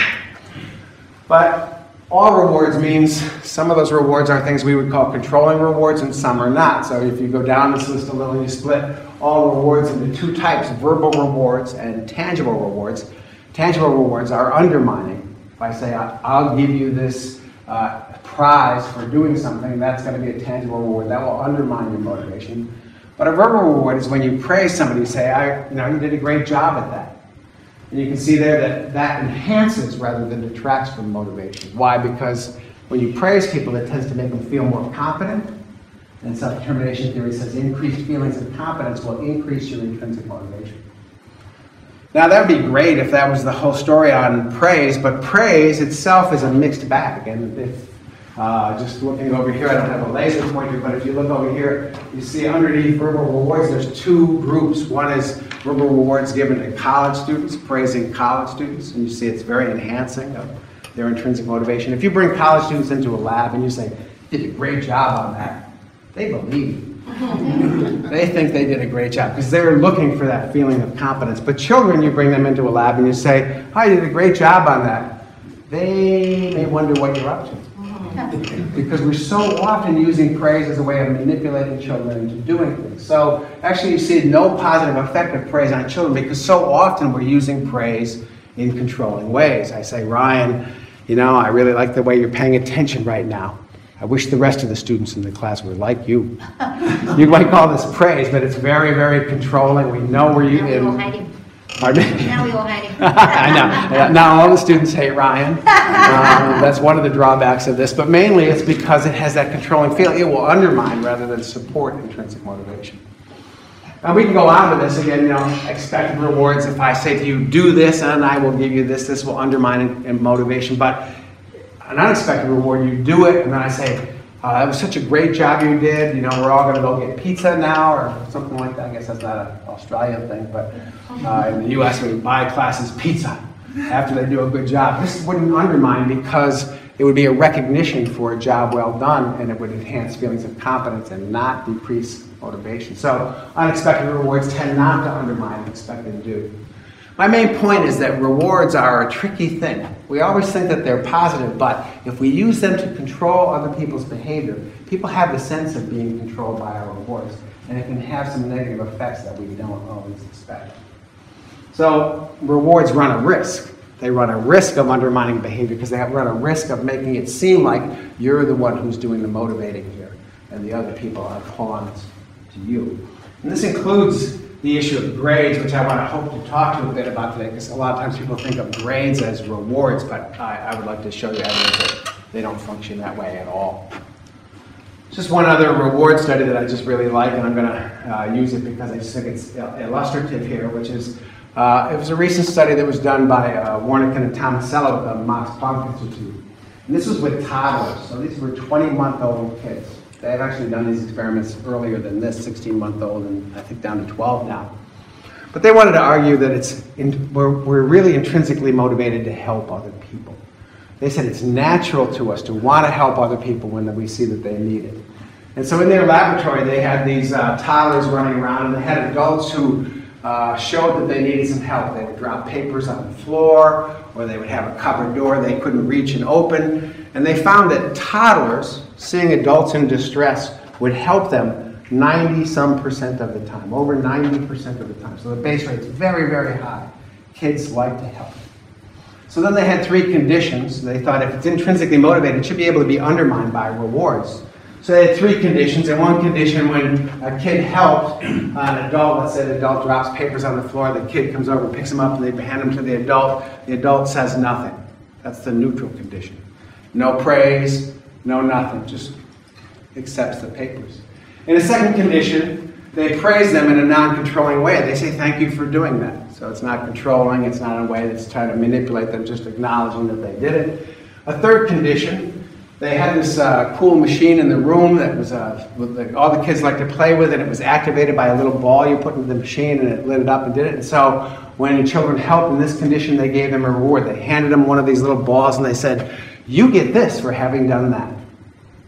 But all rewards means some of those rewards are things we would call controlling rewards and some are not. So if you go down this list a little you split all rewards into two types, verbal rewards and tangible rewards, tangible rewards are undermining. If I say, I'll give you this uh, prize for doing something, that's going to be a tangible reward. That will undermine your motivation. But a verbal reward is when you praise somebody, you say, I, you know, you did a great job at that. And you can see there that that enhances rather than detracts from motivation. Why? Because when you praise people, it tends to make them feel more confident. And self-determination theory says increased feelings of confidence will increase your intrinsic motivation. Now, that would be great if that was the whole story on praise, but praise itself is a mixed bag. And if, uh, just looking over here, I don't have a laser pointer, but if you look over here, you see underneath verbal rewards, there's two groups. One is verbal rewards given to college students, praising college students, and you see it's very enhancing of their intrinsic motivation. If you bring college students into a lab and you say, did a great job on that, they believe you they think they did a great job because they're looking for that feeling of competence. But children, you bring them into a lab and you say, "Hi, you did a great job on that." They may wonder what you're up to. because we're so often using praise as a way of manipulating children into doing things. So actually you see no positive effect of praise on children because so often we're using praise in controlling ways. I say, Ryan, you know, I really like the way you're paying attention right now. I wish the rest of the students in the class were like you. you might call this praise, but it's very, very controlling. We know where you. Now we all hide him. Pardon me? Now we all hide him. I know. Now all the students hate Ryan. Um, that's one of the drawbacks of this, but mainly it's because it has that controlling feel. It will undermine rather than support intrinsic motivation. And we can go on with this again, you know, expected rewards. If I say to you, do this and I will give you this, this will undermine in, in motivation. But an unexpected reward, you do it, and then I say, uh, that was such a great job you did, you know, we're all gonna go get pizza now, or something like that, I guess that's not an Australian thing, but uh, in the US, we buy classes pizza after they do a good job. This wouldn't undermine because it would be a recognition for a job well done, and it would enhance feelings of competence and not decrease motivation. So unexpected rewards tend not to undermine expected due. My main point is that rewards are a tricky thing. We always think that they're positive, but if we use them to control other people's behavior, people have the sense of being controlled by our rewards, and it can have some negative effects that we don't always expect. So rewards run a risk. They run a risk of undermining behavior because they run a risk of making it seem like you're the one who's doing the motivating here, and the other people are pawns to you. And this includes the issue of grades, which I want to hope to talk to a bit about today, because a lot of times people think of grades as rewards, but I, I would like to show you evidence that they don't function that way at all. Just one other reward study that I just really like, and I'm going to uh, use it because I just think it's illustrative here, which is uh, it was a recent study that was done by uh, Warneken and Tomasello at the Max Planck Institute. And this was with toddlers, so these were 20-month-old kids. They've actually done these experiments earlier than this, 16 month old, and I think down to 12 now. But they wanted to argue that it's in, we're, we're really intrinsically motivated to help other people. They said it's natural to us to want to help other people when we see that they need it. And so in their laboratory, they had these uh, toddlers running around, and they had adults who uh, showed that they needed some help. They would drop papers on the floor, or they would have a cupboard door they couldn't reach and open. And they found that toddlers, seeing adults in distress, would help them 90 some percent of the time, over 90 percent of the time. So the base rate is very, very high. Kids like to help. So then they had three conditions. They thought if it's intrinsically motivated, it should be able to be undermined by rewards. So they had three conditions. And one condition, when a kid helped an adult, let's say the adult drops papers on the floor, the kid comes over, picks them up, and they hand them to the adult. The adult says nothing. That's the neutral condition. No praise, no nothing, just accepts the papers. In a second condition, they praise them in a non-controlling way. They say thank you for doing that. So it's not controlling, it's not in a way that's trying to manipulate them, just acknowledging that they did it. A third condition, they had this uh, cool machine in the room that was uh, all the kids like to play with, and it was activated by a little ball you put into the machine, and it lit it up and did it. And so when children helped in this condition, they gave them a reward. They handed them one of these little balls, and they said, "You get this for having done that."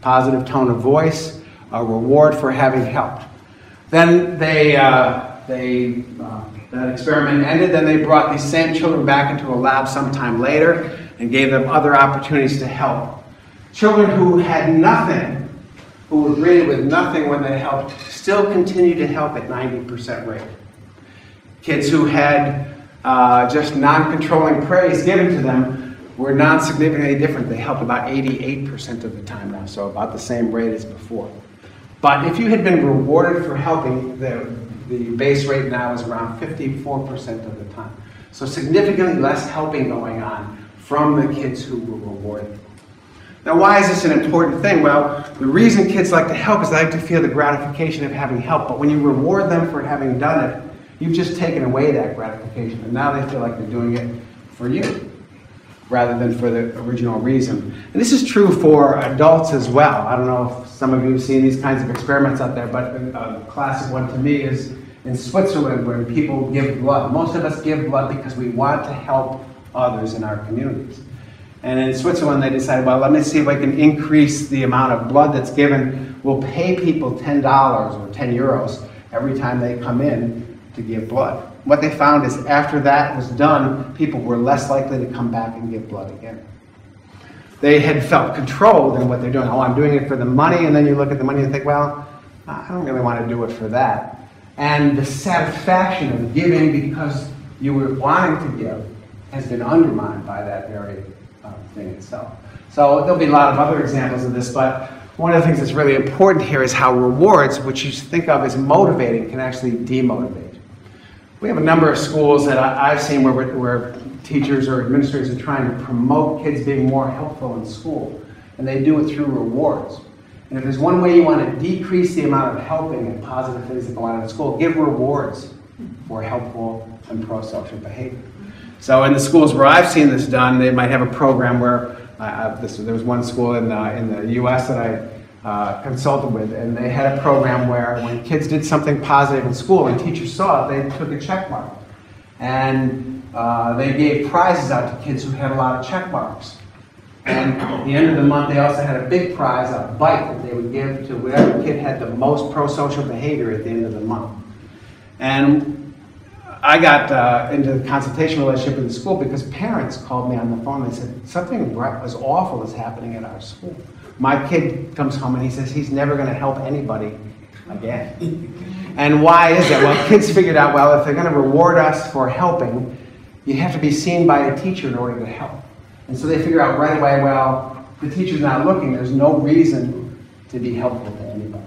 Positive tone of voice, a reward for having helped. Then they, uh, they uh, that experiment ended. Then they brought these same children back into a lab sometime later and gave them other opportunities to help. Children who had nothing, who were greeted with nothing when they helped, still continued to help at 90% rate. Kids who had uh, just non-controlling praise given to them were not significantly different. They helped about 88% of the time now, so about the same rate as before. But if you had been rewarded for helping, the, the base rate now is around 54% of the time. So significantly less helping going on from the kids who were rewarded. Now, why is this an important thing? Well, the reason kids like to help is they like to feel the gratification of having helped. But when you reward them for having done it, you've just taken away that gratification. And now they feel like they're doing it for you rather than for the original reason. And this is true for adults as well. I don't know if some of you have seen these kinds of experiments out there, but uh, a classic one to me is in Switzerland where people give blood. Most of us give blood because we want to help others in our communities. And in Switzerland, they decided, well, let me see if I can increase the amount of blood that's given. We'll pay people $10 or 10 euros every time they come in to give blood. What they found is after that was done, people were less likely to come back and give blood again. They had felt controlled in what they're doing. Oh, I'm doing it for the money, and then you look at the money and think, well, I don't really want to do it for that. And the satisfaction of giving because you were wanting to give has been undermined by that very uh, thing itself. So there'll be a lot of other examples of this, but one of the things that's really important here is how rewards, which you think of as motivating, can actually demotivate. We have a number of schools that I, have seen where, where teachers or administrators are trying to promote kids being more helpful in school, and they do it through rewards. And if there's one way you want to decrease the amount of helping and positive things that go on in school, give rewards for helpful and pro-social behavior. So in the schools where I've seen this done, they might have a program where uh, this, there was one school in, uh, in the U.S. that I uh, consulted with, and they had a program where when kids did something positive in school and teachers saw it, they took a check mark. And uh, they gave prizes out to kids who had a lot of check marks. And at the end of the month, they also had a big prize, a bite that they would give to whatever kid had the most pro-social behavior at the end of the month. And I got uh, into the consultation relationship with the school because parents called me on the phone and said, something was awful is happening at our school. My kid comes home and he says he's never going to help anybody again. And why is that? Well, kids figured out, well, if they're going to reward us for helping, you have to be seen by a teacher in order to help. And so they figure out right away, well, the teacher's not looking, there's no reason to be helpful to anybody.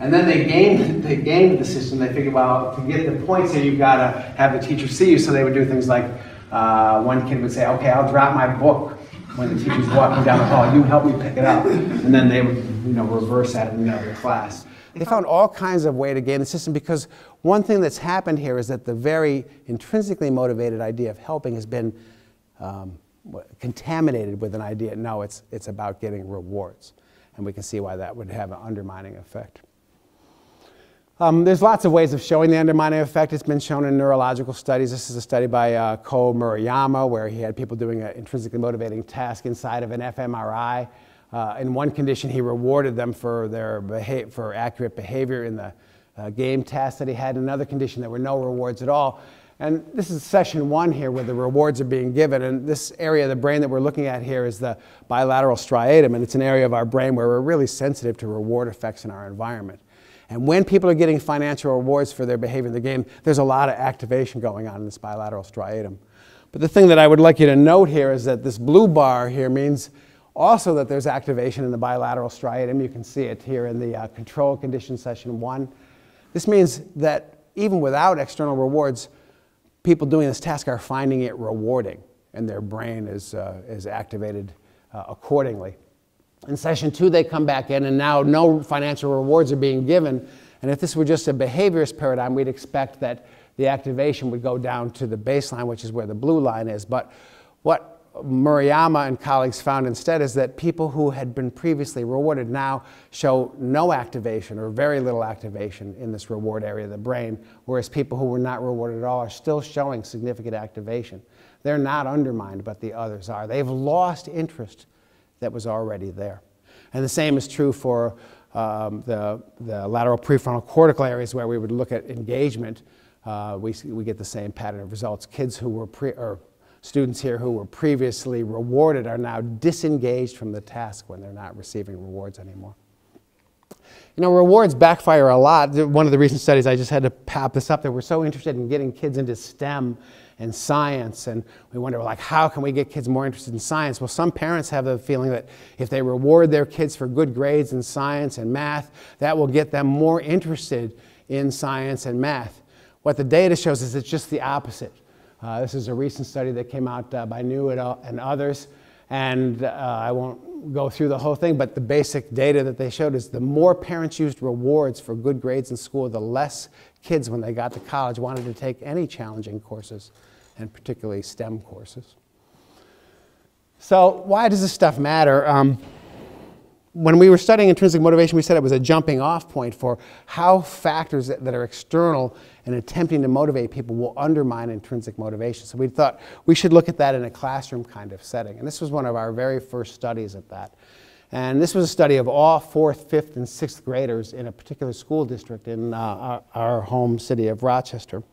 And then they gamed, they gamed the system. They figured, well, to get the points here, you've got to have the teacher see you. So they would do things like uh, one kid would say, okay, I'll drop my book when the teacher's walking down the hall, you help me pick it up. And then they would, you know, reverse that in another class. They found all kinds of way to game the system because one thing that's happened here is that the very intrinsically motivated idea of helping has been um, contaminated with an idea, no, it's, it's about getting rewards. And we can see why that would have an undermining effect. Um, there's lots of ways of showing the undermining effect. It's been shown in neurological studies. This is a study by uh, Ko Murayama where he had people doing an intrinsically motivating task inside of an fMRI. Uh, in one condition, he rewarded them for their for accurate behavior in the uh, game task that he had. In another condition, there were no rewards at all. And this is session one here where the rewards are being given. And this area of the brain that we're looking at here is the bilateral striatum. And it's an area of our brain where we're really sensitive to reward effects in our environment. And when people are getting financial rewards for their behavior in the game, there's a lot of activation going on in this bilateral striatum. But the thing that I would like you to note here is that this blue bar here means also that there's activation in the bilateral striatum. You can see it here in the uh, control condition session one. This means that even without external rewards, people doing this task are finding it rewarding and their brain is, uh, is activated uh, accordingly. In session two, they come back in and now no financial rewards are being given. And if this were just a behaviorist paradigm, we'd expect that the activation would go down to the baseline, which is where the blue line is. But what Murayama and colleagues found instead is that people who had been previously rewarded now show no activation or very little activation in this reward area of the brain, whereas people who were not rewarded at all are still showing significant activation. They're not undermined, but the others are. They've lost interest that was already there. And the same is true for um, the, the lateral prefrontal cortical areas where we would look at engagement. Uh, we, we get the same pattern of results. Kids who were pre, or Students here who were previously rewarded are now disengaged from the task when they're not receiving rewards anymore. You know, rewards backfire a lot. One of the recent studies, I just had to pop this up, that we're so interested in getting kids into STEM and science, and we wonder, like, how can we get kids more interested in science? Well, some parents have the feeling that if they reward their kids for good grades in science and math, that will get them more interested in science and math. What the data shows is it's just the opposite. Uh, this is a recent study that came out uh, by New and, others, and uh, I won't go through the whole thing, but the basic data that they showed is the more parents used rewards for good grades in school, the less kids, when they got to college, wanted to take any challenging courses, and particularly STEM courses. So, why does this stuff matter? Um, when we were studying intrinsic motivation, we said it was a jumping off point for how factors that, that, are external and attempting to motivate people will undermine intrinsic motivation. So we thought we should look at that in a classroom kind of setting. And this was one of our very first studies at that. And this was a study of all fourth, fifth, and sixth graders in a particular school district in uh, our, our home city of Rochester.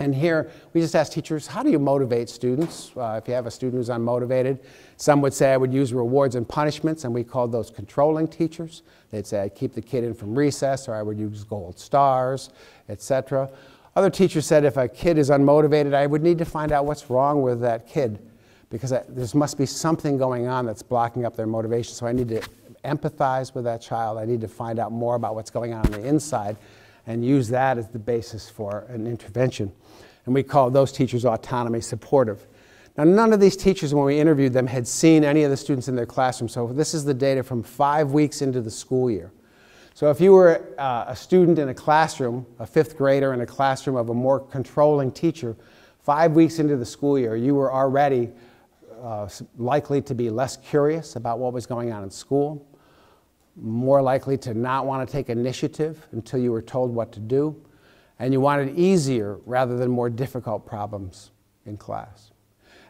And here, we just ask teachers, how do you motivate students? Uh, if you have a student who's unmotivated, some would say I would use rewards and punishments, and we called those controlling teachers. They'd say I'd keep the kid in from recess, or I would use gold stars, etc. Other teachers said if a kid is unmotivated, I would need to find out what's wrong with that kid, because there must be something going on that's blocking up their motivation. So I need to empathize with that child. I need to find out more about what's going on on the inside and use that as the basis for an intervention. And we call those teachers autonomy supportive. Now, none of these teachers, when we interviewed them, had seen any of the students in their classroom. So this is the data from five weeks into the school year. So if you were uh, a student in a classroom, a fifth grader in a classroom of a more controlling teacher, five weeks into the school year, you were already uh, likely to be less curious about what was going on in school, more likely to not want to take initiative until you were told what to do, and you wanted easier rather than more difficult problems in class.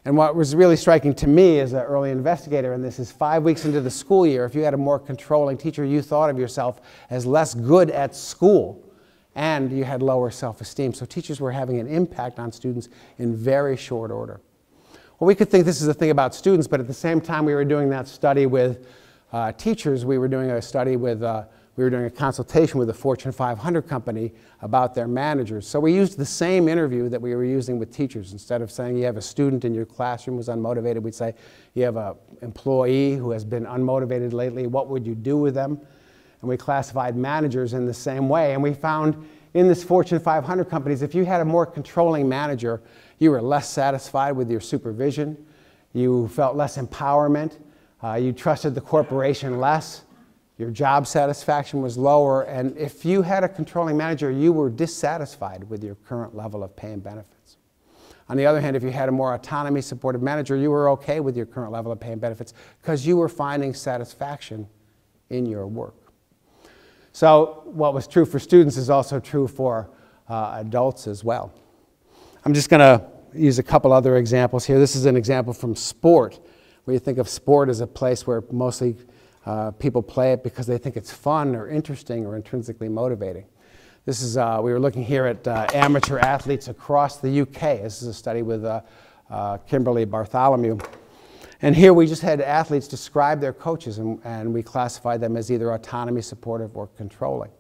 And what was really striking to me as an early investigator, and this is five weeks into the school year, if you had a more controlling teacher, you thought of yourself as less good at school and you had lower self esteem. So teachers were having an impact on students in very short order. Well, we could think this is a thing about students, but at the same time, we were doing that study with uh, teachers, we were doing a study with, uh, we were doing a consultation with a Fortune 500 company about their managers. So we used the same interview that we were using with teachers. Instead of saying you have a student in your classroom who's unmotivated, we'd say you have an employee who has been unmotivated lately, what would you do with them? And we classified managers in the same way. And we found in this Fortune 500 companies, if you had a more controlling manager, you were less satisfied with your supervision, you felt less empowerment, uh, you trusted the corporation less, your job satisfaction was lower, and if you had a controlling manager, you were dissatisfied with your current level of pay and benefits. On the other hand, if you had a more autonomy supportive manager, you were okay with your current level of pay and benefits because you were finding satisfaction in your work. So, what was true for students is also true for uh, adults as well. I'm just going to use a couple other examples here. This is an example from sport we think of sport as a place where mostly uh, people play it because they think it's fun or interesting or intrinsically motivating. This is, uh, we were looking here at uh, amateur athletes across the UK. This is a study with uh, uh, Kimberly Bartholomew. And here we just had athletes describe their coaches, and, and, we classified them as either autonomy supportive or controlling.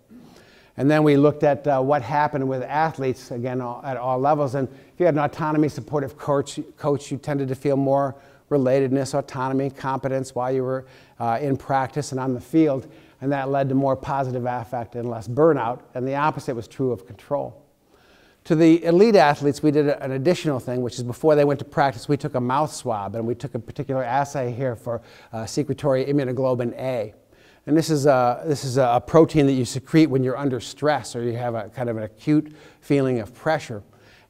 And then we looked at uh, what happened with athletes, again, all, at all levels. And if you had an autonomy supportive coach, coach you tended to feel more relatedness, autonomy, competence while you were uh, in practice and on the field, and that led to more positive affect and less burnout, and the opposite was true of control. To the elite athletes, we did an additional thing, which is before they went to practice, we took a mouth swab and we took a particular assay here for uh, secretory immunoglobulin A. And this is, a, this is a protein that you secrete when you're under stress or you have a kind of an acute feeling of pressure.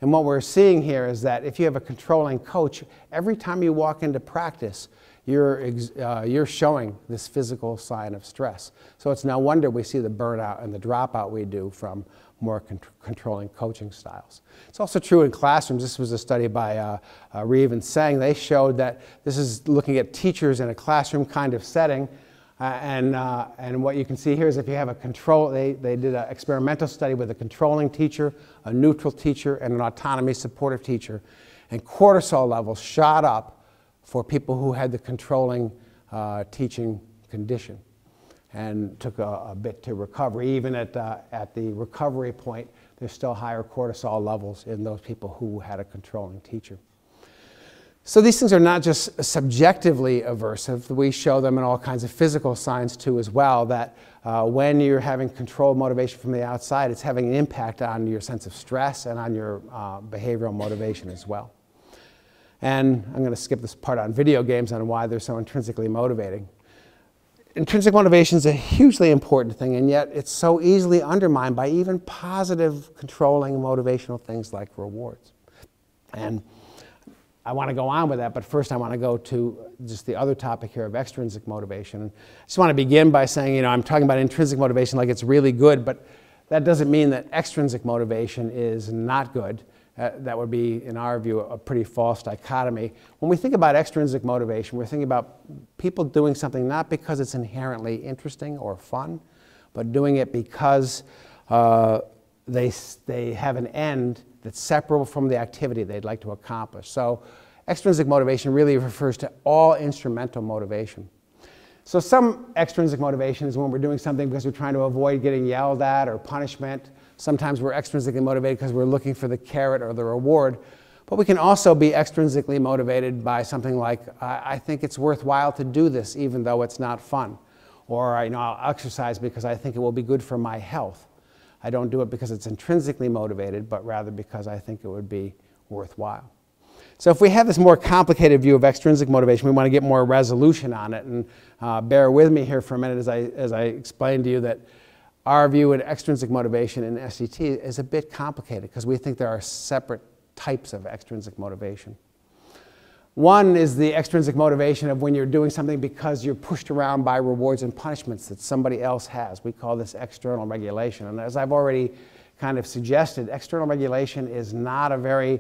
And what we're seeing here is that if you have a controlling coach, every time you walk into practice, you're, uh, you're showing this physical sign of stress. So it's no wonder we see the burnout and the dropout we do from more con controlling coaching styles. It's also true in classrooms. This was a study by uh, uh, Reeve and Tseng. They showed that this is looking at teachers in a classroom kind of setting. Uh, and, uh, and what you can see here is if you have a control, they, they did an experimental study with a controlling teacher, a neutral teacher, and an autonomy supportive teacher. And cortisol levels shot up for people who had the controlling uh, teaching condition and took a, a bit to recover. Even at, uh, at the recovery point, there's still higher cortisol levels in those people who had a controlling teacher. So these things are not just subjectively aversive. We show them in all kinds of physical signs too as well that uh, when you're having controlled motivation from the outside, it's having an impact on your sense of stress and on your uh, behavioral motivation as well. And I'm going to skip this part on video games and why they're so intrinsically motivating intrinsic motivation is a hugely important thing, and yet it's so easily undermined by even positive, controlling, motivational things like rewards. And I want to go on with that, but first I want to go to just the other topic here of extrinsic motivation. And I just want to begin by saying, you know, I'm talking about intrinsic motivation like it's really good, but that doesn't mean that extrinsic motivation is not good. Uh, that would be, in our view, a pretty false dichotomy. When we think about extrinsic motivation, we're thinking about people doing something not because it's inherently interesting or fun, but doing it because uh, they, they have an end that's separable from the activity they'd like to accomplish. So extrinsic motivation really refers to all instrumental motivation. So some extrinsic motivation is when we're doing something because we're trying to avoid getting yelled at or punishment. Sometimes we're extrinsically motivated because we're looking for the carrot or the reward. But we can also be extrinsically motivated by something like, I, I think it's worthwhile to do this even though it's not fun. Or you know, I'll exercise because I think it will be good for my health. I don't do it because it's intrinsically motivated, but rather because I think it would be worthwhile. So if we have this more complicated view of extrinsic motivation, we want to get more resolution on it. And uh, bear with me here for a minute as I, as I explain to you that our view of extrinsic motivation in SDT is a bit complicated because we think there are separate types of extrinsic motivation. One is the extrinsic motivation of when you're doing something because you're pushed around by rewards and punishments that somebody else has. We call this external regulation. And as I've already kind of suggested, external regulation is not a very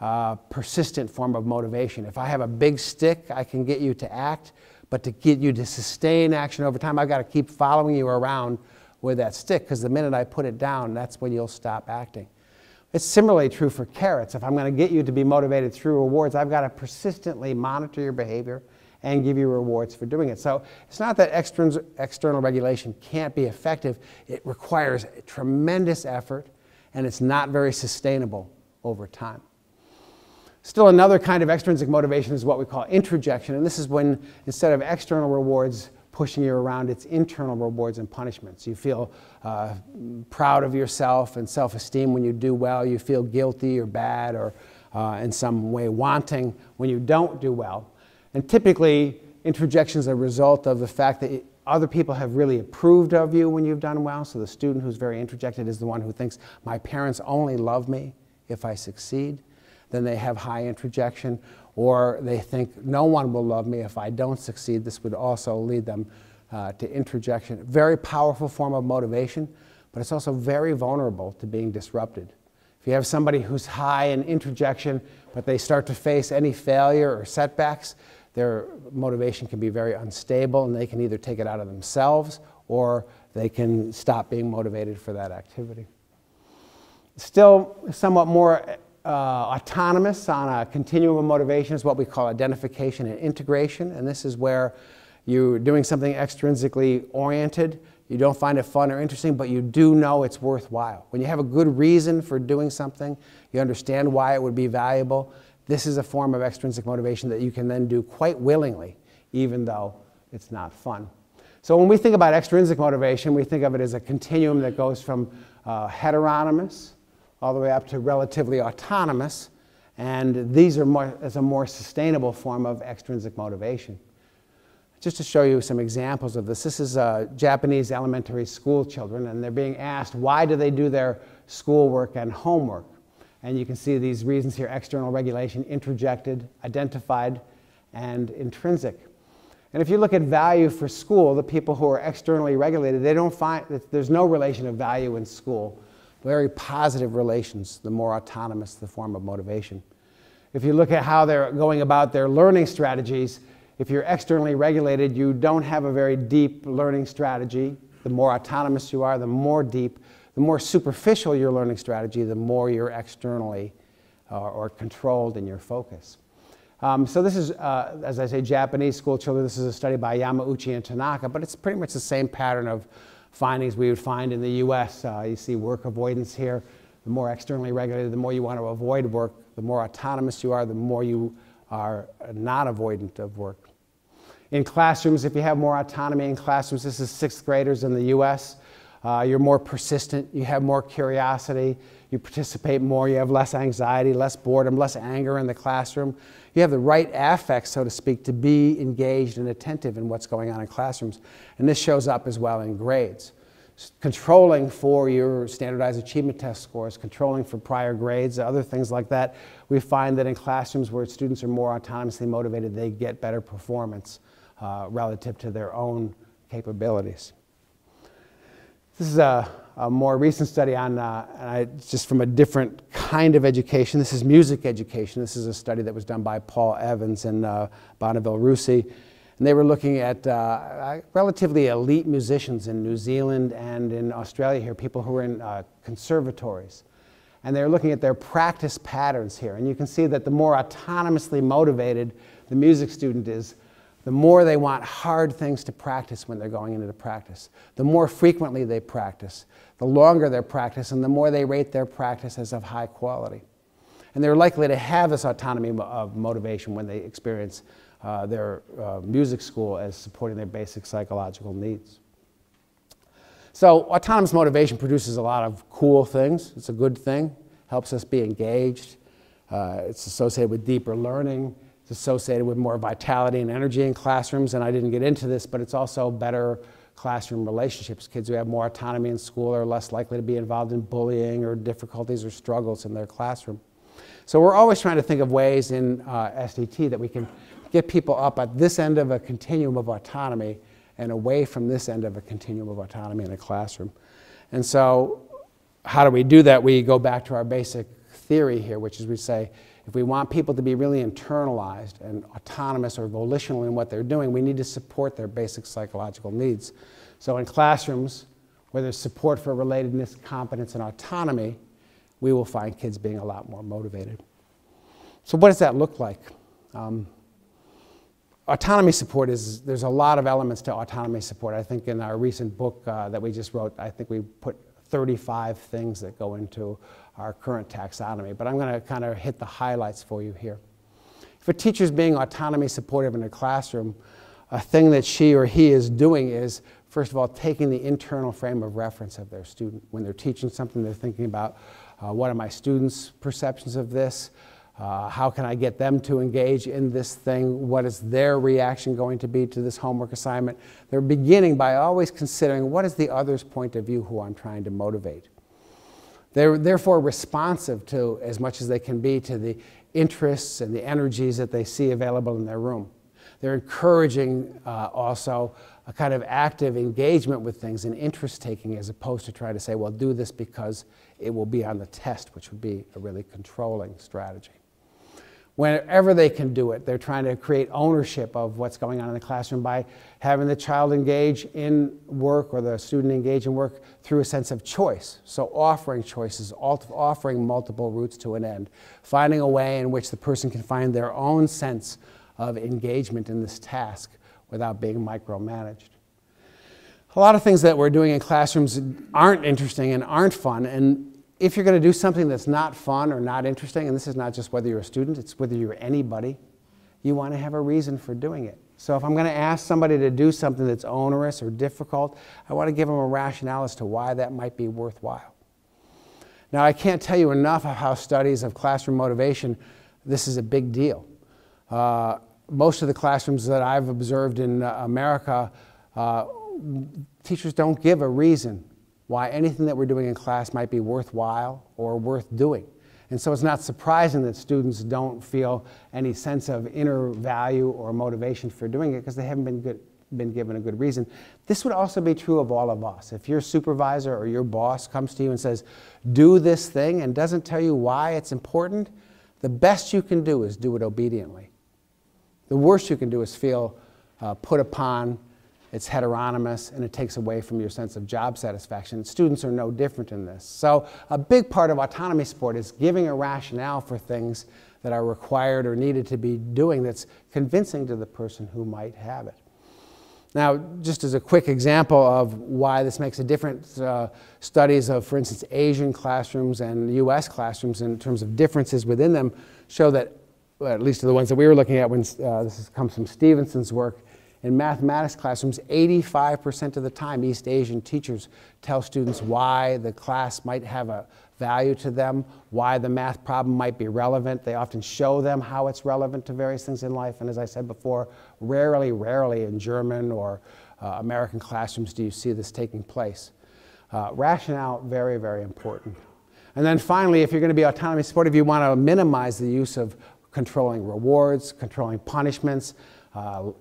uh, persistent form of motivation. If I have a big stick, I can get you to act, but to get you to sustain action over time, I've got to keep following you around with that stick because the minute I put it down, that's when you'll stop acting. It's similarly true for carrots. If I'm going to get you to be motivated through rewards, I've got to persistently monitor your behavior and give you rewards for doing it. So it's not that external regulation can't be effective. It requires tremendous effort and it's not very sustainable over time. Still another kind of extrinsic motivation is what we call introjection, and this is when instead of external rewards, pushing you around its internal rewards and punishments. You feel uh, proud of yourself and self esteem when you do well. You feel guilty or bad or uh, in some way wanting when you don't do well. And typically, introjection is a result of the fact that other people have really approved of you when you've done well. So the student who's very introjected is the one who thinks, my parents only love me if I succeed. Then they have high introjection or they think no one will love me if I don't succeed. This would also lead them uh, to introjection. Very powerful form of motivation, but it's also very vulnerable to being disrupted. If you have somebody who's high in introjection, but they start to face any failure or setbacks, their motivation can be very unstable and they can either take it out of themselves or they can stop being motivated for that activity. Still somewhat more uh, autonomous on a continuum of motivation is what we call identification and integration. And this is where you're doing something extrinsically oriented, you don't find it fun or interesting, but you do know it's worthwhile. When you have a good reason for doing something, you understand why it would be valuable, this is a form of extrinsic motivation that you can then do quite willingly, even though it's not fun. So when we think about extrinsic motivation, we think of it as a continuum that goes from uh, heteronomous all the way up to relatively autonomous, and these are more, as a more sustainable form of extrinsic motivation. Just to show you some examples of this, this is uh, Japanese elementary school children, and they're being asked why do they do their schoolwork and homework. And you can see these reasons here external regulation, introjected, identified, and intrinsic. And if you look at value for school, the people who are externally regulated, they don't find that there's no relation of value in school. Very positive relations, the more autonomous the form of motivation. If you look at how they're going about their learning strategies, if you're externally regulated, you don't have a very deep learning strategy. The more autonomous you are, the more deep, the more superficial your learning strategy, the more you're externally uh, or controlled in your focus. Um, so this is, uh, as I say, Japanese school children. This is a study by Yamauchi and Tanaka, but it's pretty much the same pattern of findings we would find in the U.S. Uh, you see work avoidance here. The more externally regulated, the more you want to avoid work. The more autonomous you are, the more you are not avoidant of work. In classrooms, if you have more autonomy in classrooms, this is sixth graders in the U.S., uh, you're more persistent, you have more curiosity, you participate more, you have less anxiety, less boredom, less anger in the classroom. You have the right affect, so to speak, to be engaged and attentive in what's going on in classrooms. And this shows up as well in grades. Controlling for your standardized achievement test scores, controlling for prior grades, other things like that. We find that in classrooms where students are more autonomously motivated, they get better performance uh, relative to their own capabilities. This is a, a more recent study on, uh, just from a different kind of education. This is music education. This is a study that was done by Paul Evans and uh, Bonneville-Roussy. And they were looking at uh, relatively elite musicians in New Zealand and in Australia here, people who were in uh, conservatories. And they were looking at their practice patterns here. And you can see that the more autonomously motivated the music student is, the more they want hard things to practice when they're going into the practice. The more frequently they practice, the longer their practice, and the more they rate their practice as of high quality. And they're likely to have this autonomy of motivation when they experience uh, their uh, music school as supporting their basic psychological needs. So autonomous motivation produces a lot of cool things. It's a good thing, helps us be engaged. Uh, it's associated with deeper learning associated with more vitality and energy in classrooms, and I didn't get into this, but it's also better classroom relationships. Kids who have more autonomy in school are less likely to be involved in bullying or difficulties or struggles in their classroom. So we're always trying to think of ways in uh, SDT that we can get people up at this end of a continuum of autonomy and away from this end of a continuum of autonomy in a classroom. And so how do we do that? We go back to our basic theory here, which is we say, if we want people to be really internalized and autonomous or volitional in what they're doing, we need to support their basic psychological needs. So in classrooms, where there's support for relatedness, competence, and autonomy, we will find kids being a lot more motivated. So what does that look like? Um, autonomy support is, there's a lot of elements to autonomy support. I think in our recent book uh, that we just wrote, I think we put 35 things that go into our current taxonomy, but I'm going to kind of hit the highlights for you here. If a teacher is being autonomy supportive in a classroom, a thing that she or he is doing is, first of all, taking the internal frame of reference of their student. When they're teaching something, they're thinking about uh, what are my students' perceptions of this? Uh, how can I get them to engage in this thing? What is their reaction going to be to this homework assignment? They're beginning by always considering what is the other's point of view who I'm trying to motivate. They're therefore responsive to, as much as they can be, to the interests and the energies that they see available in their room. They're encouraging uh, also a kind of active engagement with things and interest taking as opposed to trying to say, well, do this because it will be on the test, which would be a really controlling strategy whenever they can do it. They're trying to create ownership of what's going on in the classroom by having the child engage in work or the student engage in work through a sense of choice. So offering choices, offering multiple routes to an end, finding a way in which the person can find their own sense of engagement in this task without being micromanaged. A lot of things that we're doing in classrooms aren't interesting and aren't fun, and if you're going to do something that's not fun or not interesting, and this is not just whether you're a student, it's whether you're anybody, you want to have a reason for doing it. So if I'm going to ask somebody to do something that's onerous or difficult, I want to give them a rationale as to why that might be worthwhile. Now, I can't tell you enough of how studies of classroom motivation, this is a big deal. Uh, most of the classrooms that I've observed in uh, America, uh, teachers don't give a reason why anything that we're doing in class might be worthwhile or worth doing. And so it's not surprising that students don't feel any sense of inner value or motivation for doing it because they haven't been, good, been given a good reason. This would also be true of all of us. If your supervisor or your boss comes to you and says, do this thing and doesn't tell you why it's important, the best you can do is do it obediently. The worst you can do is feel uh, put upon, it's heteronomous, and it takes away from your sense of job satisfaction. Students are no different in this. So a big part of autonomy support is giving a rationale for things that are required or needed to be doing that's convincing to the person who might have it. Now, just as a quick example of why this makes a difference, uh, studies of, for instance, Asian classrooms and US classrooms in terms of differences within them show that, well, at least of the ones that we were looking at when uh, this comes from Stevenson's work, in mathematics classrooms, 85% of the time, East Asian teachers tell students why the class might have a value to them, why the math problem might be relevant. They often show them how it's relevant to various things in life. And as I said before, rarely, rarely in German or uh, American classrooms do you see this taking place. Uh, rationale, very, very important. And then finally, if you're going to be autonomy supportive, you want to minimize the use of controlling rewards, controlling punishments,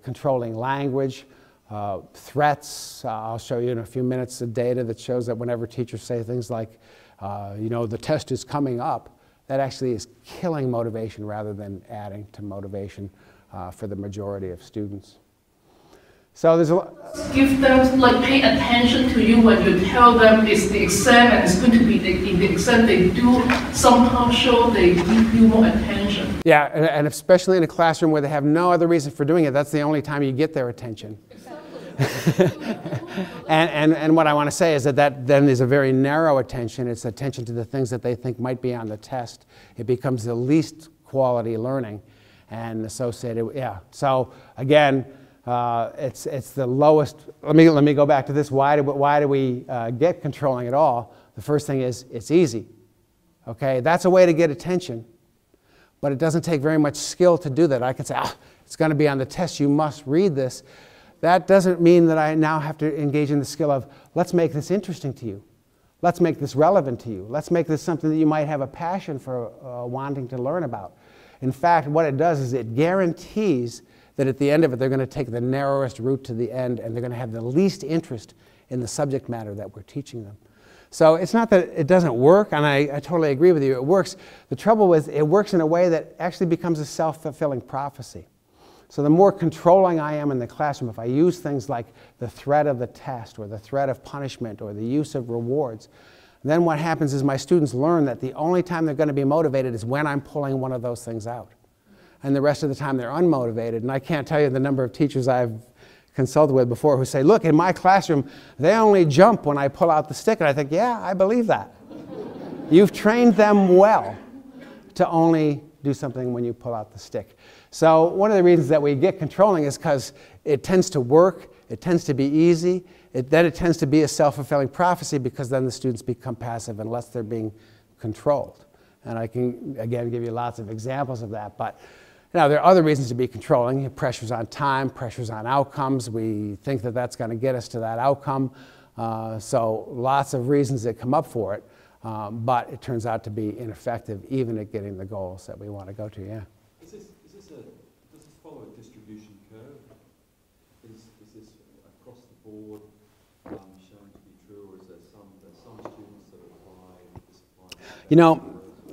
controlling language, uh, threats. Uh, I'll show you in a few minutes the data that shows that whenever teachers say things like, uh, you know, the test is coming up, that actually is killing motivation rather than adding to motivation uh, for the majority of students. So there's a lot. Give them, like, pay attention to you when you tell them it's the exam and it's going to be the, in the exam. They do somehow show they give you more attention. Yeah, and, especially in a classroom where they have no other reason for doing it, that's the only time you get their attention. and, and, and what I want to say is that that then is a very narrow attention. It's attention to the things that they think might be on the test. It becomes the least quality learning and associated, yeah. So again, uh, it's, it's the lowest. Let me, let me go back to this. Why do, why do we uh, get controlling at all? The first thing is it's easy. Okay, that's a way to get attention, but it doesn't take very much skill to do that. I can say, ah, it's going to be on the test. You must read this. That doesn't mean that I now have to engage in the skill of let's make this interesting to you. Let's make this relevant to you. Let's make this something that you might have a passion for uh, wanting to learn about. In fact, what it does is it guarantees that at the end of it, they're going to take the narrowest route to the end and they're going to have the least interest in the subject matter that we're teaching them. So it's not that it doesn't work, and I, I totally agree with you, it works. The trouble is, it works in a way that actually becomes a self fulfilling prophecy. So the more controlling I am in the classroom, if I use things like the threat of the test or the threat of punishment or the use of rewards, then what happens is my students learn that the only time they're going to be motivated is when I'm pulling one of those things out and the rest of the time they're unmotivated. And I can't tell you the number of teachers I've consulted with before who say, look, in my classroom, they only jump when I pull out the stick. And I think, yeah, I believe that. You've trained them well to only do something when you pull out the stick. So one of the reasons that we get controlling is because it tends to work, it tends to be easy, it, then it tends to be a self-fulfilling prophecy because then the students become passive unless they're being controlled. And I can, again, give you lots of examples of that. But now, there are other reasons to be controlling. Pressures on time, pressures on outcomes. We think that that's going to get us to that outcome. Uh, so lots of reasons that come up for it. Um, but it turns out to be ineffective even at getting the goals that we want to go to, yeah. Is this, is this a, does this follow a distribution curve? Is, is this across the board um, shown to be true, or is there some, there's some students that apply this apply You know,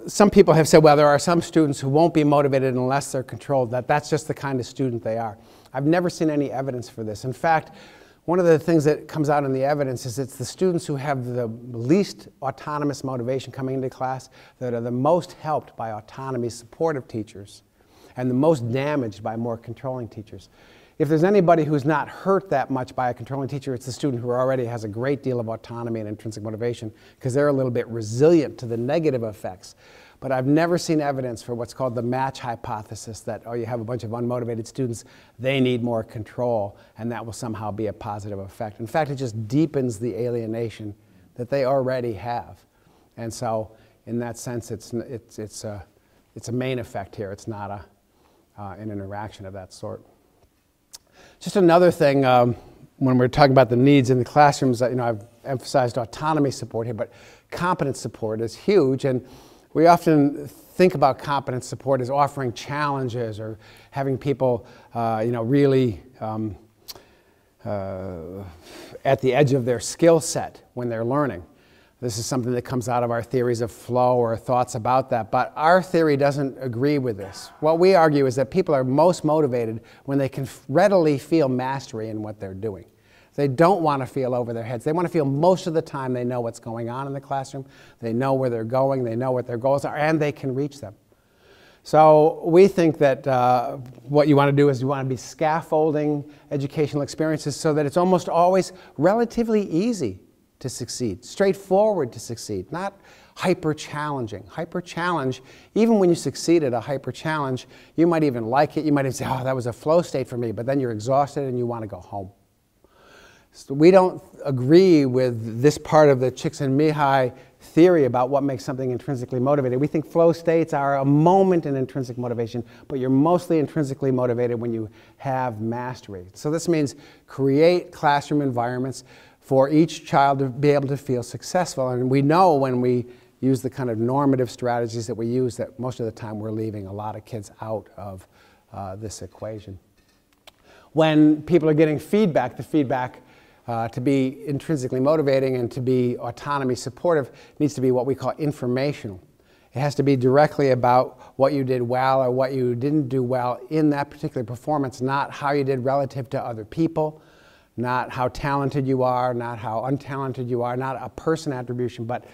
some people have said, well, there are some students who won't be motivated unless they're controlled, that that's just the kind of student they are. I've never seen any evidence for this. In fact, one of the things that comes out in the evidence is it's the students who have the least autonomous motivation coming into class that are the most helped by autonomy supportive teachers and the most damaged by more controlling teachers. If there's anybody who's not hurt that much by a controlling teacher, it's the student who already has a great deal of autonomy and intrinsic motivation because they're a little bit resilient to the negative effects. But I've never seen evidence for what's called the match hypothesis that, oh, you have a bunch of unmotivated students, they need more control, and that will somehow be a positive effect. In fact, it just deepens the alienation that they already have. And so, in that sense, it's, it's, it's, a, it's a main effect here. It's not a, uh, an interaction of that sort. Just another thing, um, when we're talking about the needs in the classrooms, you know, I've emphasized autonomy support here, but competence support is huge. And we often think about competence support as offering challenges or having people, uh, you know, really um, uh, at the edge of their skill set when they're learning. This is something that comes out of our theories of flow or thoughts about that. But our theory doesn't agree with this. What we argue is that people are most motivated when they can readily feel mastery in what they're doing. They don't want to feel over their heads. They want to feel most of the time they know what's going on in the classroom, they know where they're going, they know what their goals are, and they can reach them. So we think that uh, what you want to do is you want to be scaffolding educational experiences so that it's almost always relatively easy to succeed, straightforward to succeed, not hyper challenging. Hyper challenge, even when you succeed at a hyper challenge, you might even like it. You might even say, oh, that was a flow state for me, but then you're exhausted and you want to go home. So we don't agree with this part of the Csikszentmihalyi theory about what makes something intrinsically motivated. We think flow states are a moment in intrinsic motivation, but you're mostly intrinsically motivated when you have mastery. So this means create classroom environments for each child to be able to feel successful. And we know when we use the kind of normative strategies that we use that most of the time we're leaving a lot of kids out of uh, this equation. When people are getting feedback, the feedback uh, to be intrinsically motivating and to be autonomy supportive needs to be what we call informational. It has to be directly about what you did well or what you didn't do well in that particular performance, not how you did relative to other people, not how talented you are, not how untalented you are, not a person attribution, but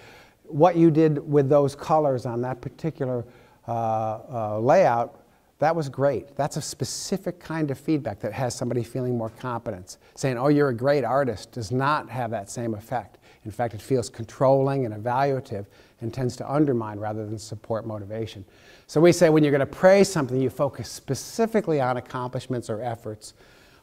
what you did with those colors on that particular uh, uh, layout, that was great. That's a specific kind of feedback that has somebody feeling more confidence. Saying, oh, you're a great artist does not have that same effect. In fact, it feels controlling and evaluative and tends to undermine rather than support motivation. So we say when you're going to praise something, you focus specifically on accomplishments or efforts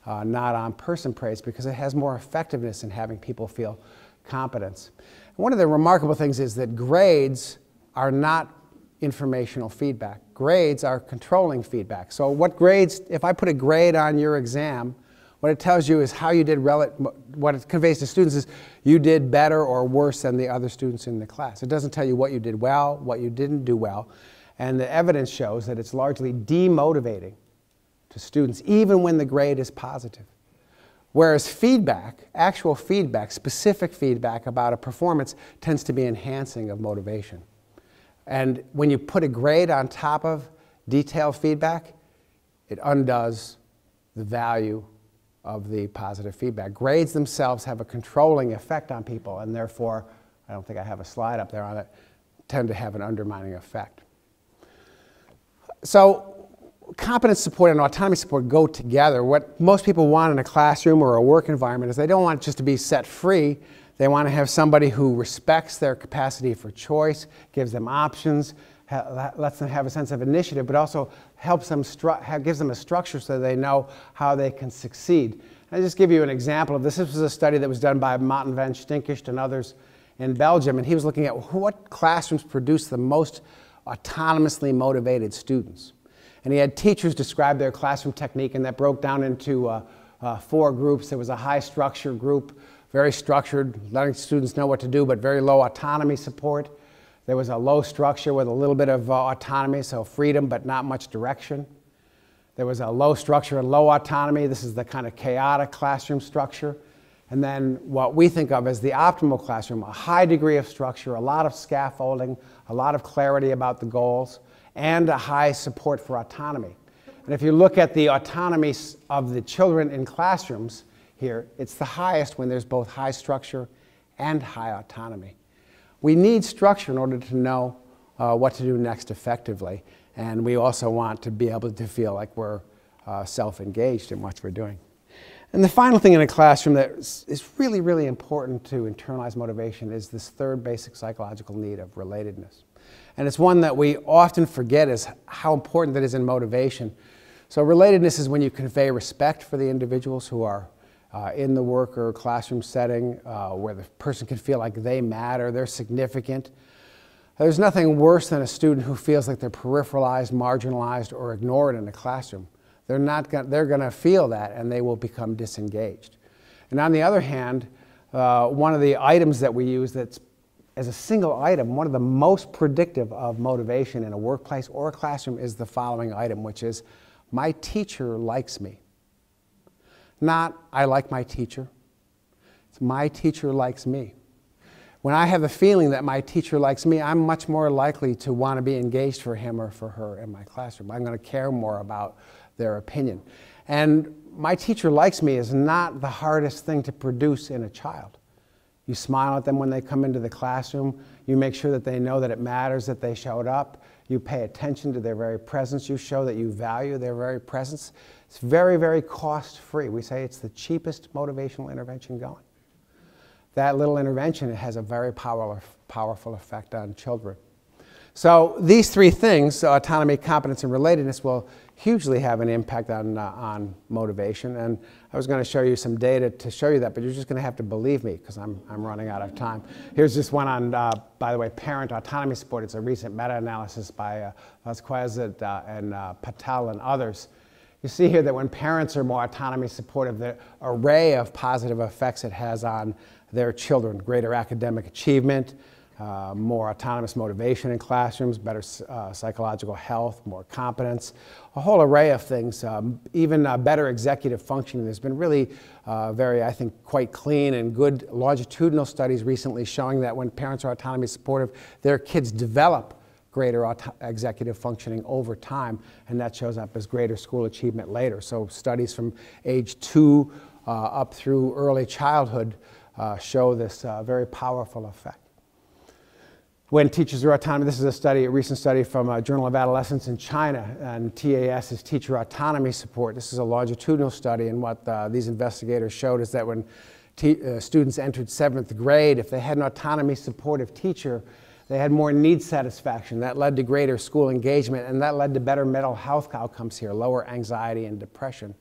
uh, not on person praise because it has more effectiveness in having people feel competence. one of the remarkable things is that grades are not informational feedback. Grades are controlling feedback. So what grades, if I put a grade on your exam, what it tells you is how you did, relative what it conveys to students is you did better or worse than the other students in the class. It doesn't tell you what you did well, what you didn't do well. And the evidence shows that it's largely demotivating to students, even when the grade is positive. Whereas feedback, actual feedback, specific feedback about a performance, tends to be enhancing of motivation. And when you put a grade on top of detailed feedback, it undoes the value of the positive feedback. Grades themselves have a controlling effect on people, and therefore, I don't think I have a slide up there on it, tend to have an undermining effect. So competence support and autonomy support go together. What most people want in a classroom or a work environment is they don't want just to be set free. They want to have somebody who respects their capacity for choice, gives them options, lets them have a sense of initiative, but also helps them gives them a structure so they know how they can succeed. I'll just give you an example of this. This was a study that was done by Maarten Vansteenkiste and others in Belgium, and he was looking at what classrooms produce the most autonomously motivated students. And he had teachers describe their classroom technique, and that broke down into uh, uh, four groups. There was a high structure group, very structured, letting students know what to do, but very low autonomy support. There was a low structure with a little bit of uh, autonomy, so freedom, but not much direction. There was a low structure and low autonomy. This is the kind of chaotic classroom structure. And then what we think of as the optimal classroom, a high degree of structure, a lot of scaffolding, a lot of clarity about the goals and a high support for autonomy. And if you look at the autonomy of the children in classrooms here, it's the highest when there's both high structure and high autonomy. We need structure in order to know uh, what to do next effectively. And we also want to be able to feel like we're uh, self-engaged in what we're doing. And the final thing in a classroom that is really, really important to internalize motivation is this third basic psychological need of relatedness. And it's one that we often forget is how important that is in motivation. So relatedness is when you convey respect for the individuals who are uh, in the work or classroom setting, uh, where the person can feel like they matter, they're significant. There's nothing worse than a student who feels like they're peripheralized, marginalized, or ignored in the classroom. They're, not gonna, they're going to feel that and they will become disengaged. And on the other hand, uh, one of the items that we use that's as a single item, one of the most predictive of motivation in a workplace or a classroom is the following item, which is my teacher likes me. Not I like my teacher. It's my teacher likes me. When I have a feeling that my teacher likes me, I'm much more likely to want to be engaged for him or for her in my classroom. I'm going to care more about their opinion. And my teacher likes me is not the hardest thing to produce in a child. You smile at them when they come into the classroom. You make sure that they know that it matters that they showed up. You pay attention to their very presence. You show that you value their very presence. It's very, very cost free. We say it's the cheapest motivational intervention going. That little intervention has a very powerful, powerful effect on children. So these three things, autonomy, competence, and relatedness, will hugely have an impact on, uh, on motivation. And I was going to show you some data to show you that, but you're just going to have to believe me because I'm, I'm running out of time. Here's just one on, uh, by the way, parent autonomy support. It's a recent meta-analysis by uh, Vasquez uh, and uh, Patall and others. You see here that when parents are more autonomy supportive, the array of positive effects it has on their children, greater academic achievement, uh, more autonomous motivation in classrooms, better uh, psychological health, more competence, a whole array of things, um, even uh, better executive functioning. There's been really uh, very, I think, quite clean and good longitudinal studies recently showing that when parents are autonomy supportive, their kids develop greater executive functioning over time, and that shows up as greater school achievement later. So studies from age two uh, up through early childhood uh, show this very powerful effect when teachers are autonomous. This is a study, a recent study from a Journal of Adolescence in China, and TAS is teacher autonomy support. This is a longitudinal study, and what uh, these investigators showed is that when uh, students entered seventh grade, if they had an autonomy supportive teacher, they had more need satisfaction. That led to greater school engagement, and that led to better mental health outcomes here, lower anxiety and depression.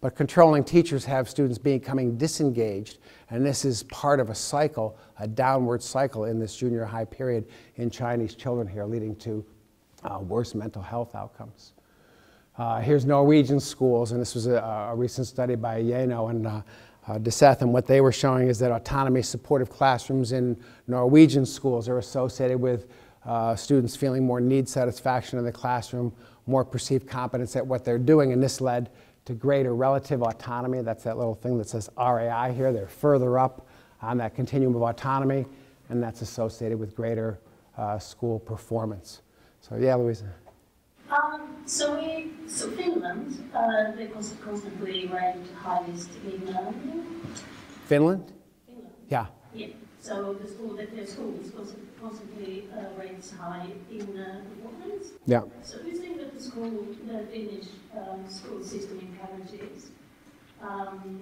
But controlling teachers have students becoming disengaged, and this is part of a cycle, a downward cycle in this junior high period in Chinese children here, leading to uh, worse mental health outcomes. Uh, here's Norwegian schools, and this was a, a recent study by Yano and uh, uh, Diseth, and what they were showing is that autonomy supportive classrooms in Norwegian schools are associated with uh, students feeling more need satisfaction in the classroom, more perceived competence at what they're doing, and this led to greater relative autonomy. That's that little thing that says RAI here. They're further up on that continuum of autonomy, and that's associated with greater uh, school performance. So yeah, Louisa. Um, so we, so Finland, uh, they constantly ranked highest in uh, Finland. Finland. Yeah. Yeah. So the school, that their school is constantly uh, ranked high in uh, performance. Yeah. So do you think that the school, the Finnish um, school system encourages um,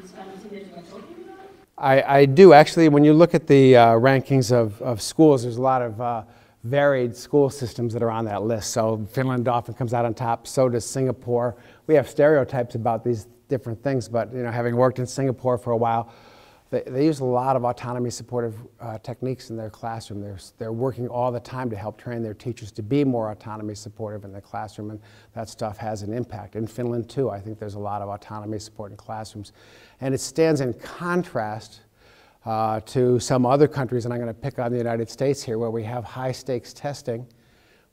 this kind of thing that you are talking about? I, I do actually. When you look at the uh, rankings of, of schools, there's a lot of uh, varied school systems that are on that list. So Finland often comes out on top. So does Singapore. We have stereotypes about these different things, but you know, having worked in Singapore for a while, they, they use a lot of autonomy supportive uh, techniques in their classroom. They're, they're working all the time to help train their teachers to be more autonomy supportive in the classroom, and that stuff has an impact. In Finland, too, I think there's a lot of autonomy support in classrooms. And it stands in contrast uh, to some other countries, and I'm going to pick on the United States here, where we have high stakes testing,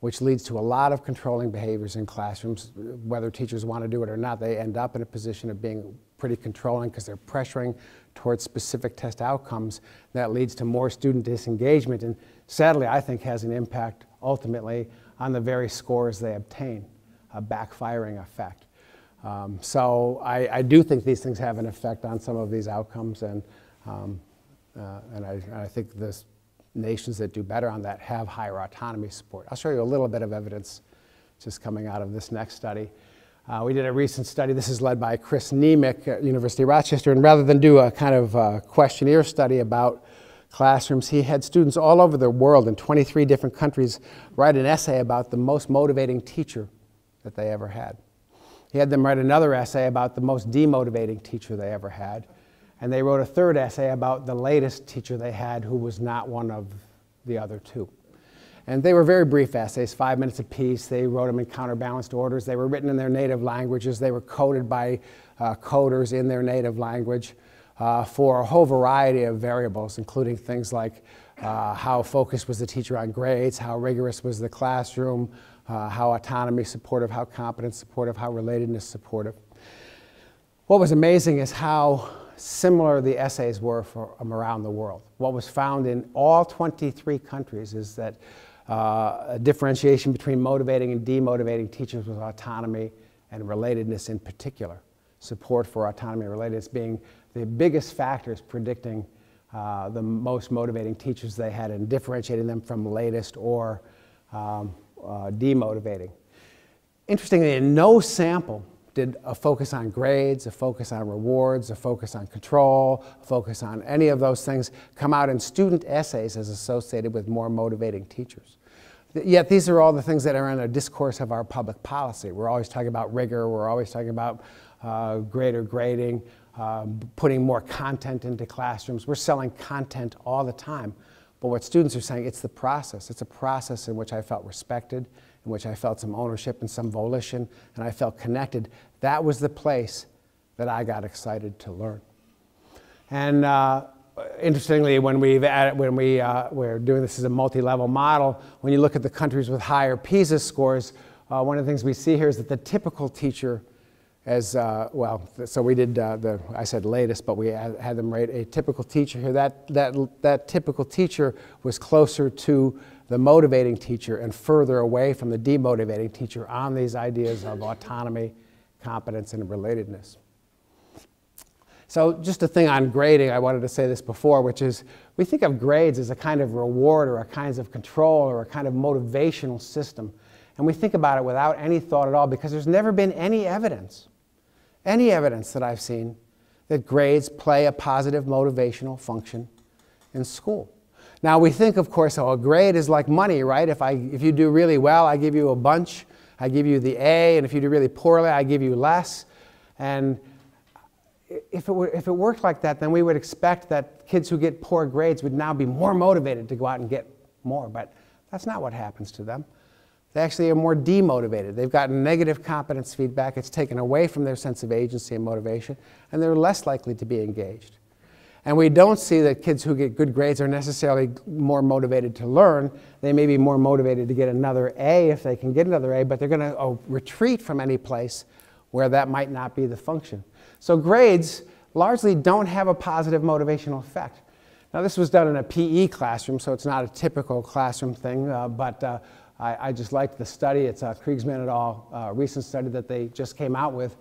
which leads to a lot of controlling behaviors in classrooms. Whether teachers want to do it or not, they end up in a position of being pretty controlling because they're pressuring towards specific test outcomes. That leads to more student disengagement and sadly, I think has an impact ultimately on the very scores they obtain, a backfiring effect. Um, so I, I, do think these things have an effect on some of these outcomes and, um, uh, and I, I think the nations that do better on that have higher autonomy support. I'll show you a little bit of evidence just coming out of this next study. Uh, we did a recent study. This is led by Chris Niemiec at University of Rochester. And rather than do a kind of uh, questionnaire study about classrooms, he had students all over the world in 23 different countries write an essay about the most motivating teacher that they ever had. He had them write another essay about the most demotivating teacher they ever had. And they wrote a third essay about the latest teacher they had who was not one of the other two. And they were very brief essays, five minutes apiece. They wrote them in counterbalanced orders. They were written in their native languages. They were coded by uh, coders in their native language uh, for a whole variety of variables, including things like uh, how focused was the teacher on grades, how rigorous was the classroom, uh, how autonomy supportive, how competence supportive, how relatedness supportive. What was amazing is how similar the essays were from around the world. What was found in all 23 countries is that uh, a differentiation between motivating and demotivating teachers with autonomy and relatedness in particular. Support for autonomy and relatedness being the biggest factors predicting uh, the most motivating teachers they had and differentiating them from latest or um, uh, demotivating. Interestingly, in no sample did a focus on grades, a focus on rewards, a focus on control, a focus on any of those things come out in student essays as associated with more motivating teachers. Yet these are all the things that are in a discourse of our public policy. We're always talking about rigor, we're always talking about uh, greater grading, uh, putting more content into classrooms. We're selling content all the time. But what students are saying, it's the process. It's a process in which I felt respected, in which I felt some ownership and some volition, and I felt connected. That was the place that I got excited to learn. And uh, interestingly, when, we've added, when we, uh, we're doing this as a multi-level model, when you look at the countries with higher PISA scores, uh, one of the things we see here is that the typical teacher as uh, well. So we did uh, the I said latest, but we had, had, them rate a typical teacher here. That that that typical teacher was closer to the motivating teacher and further away from the demotivating teacher on these ideas of autonomy, competence, and relatedness. So just a thing on grading, I wanted to say this before, which is we think of grades as a kind of reward or a kind of control or a kind of motivational system. And we think about it without any thought at all because there's never been any evidence any evidence that I've seen that grades play a positive motivational function in school. Now we think, of course, oh, a grade is like money, right? If, I, if you do really well, I give you a bunch. I give you the A, and if you do really poorly, I give you less. And if it, were, if it worked like that, then we would expect that kids who get poor grades would now be more motivated to go out and get more. But that's not what happens to them. They actually are more demotivated. They've gotten negative competence feedback. It's taken away from their sense of agency and motivation, and they're less likely to be engaged. And we don't see that kids who get good grades are necessarily more motivated to learn. They may be more motivated to get another A if they can get another A, but they're going to oh, retreat from any place where that might not be the function. So grades largely don't have a positive motivational effect. Now, this was done in a PE classroom, so it's not a typical classroom thing, uh, but uh, I, I just liked the study. It's a Krijgsman et al. Uh, recent study that they just came out with.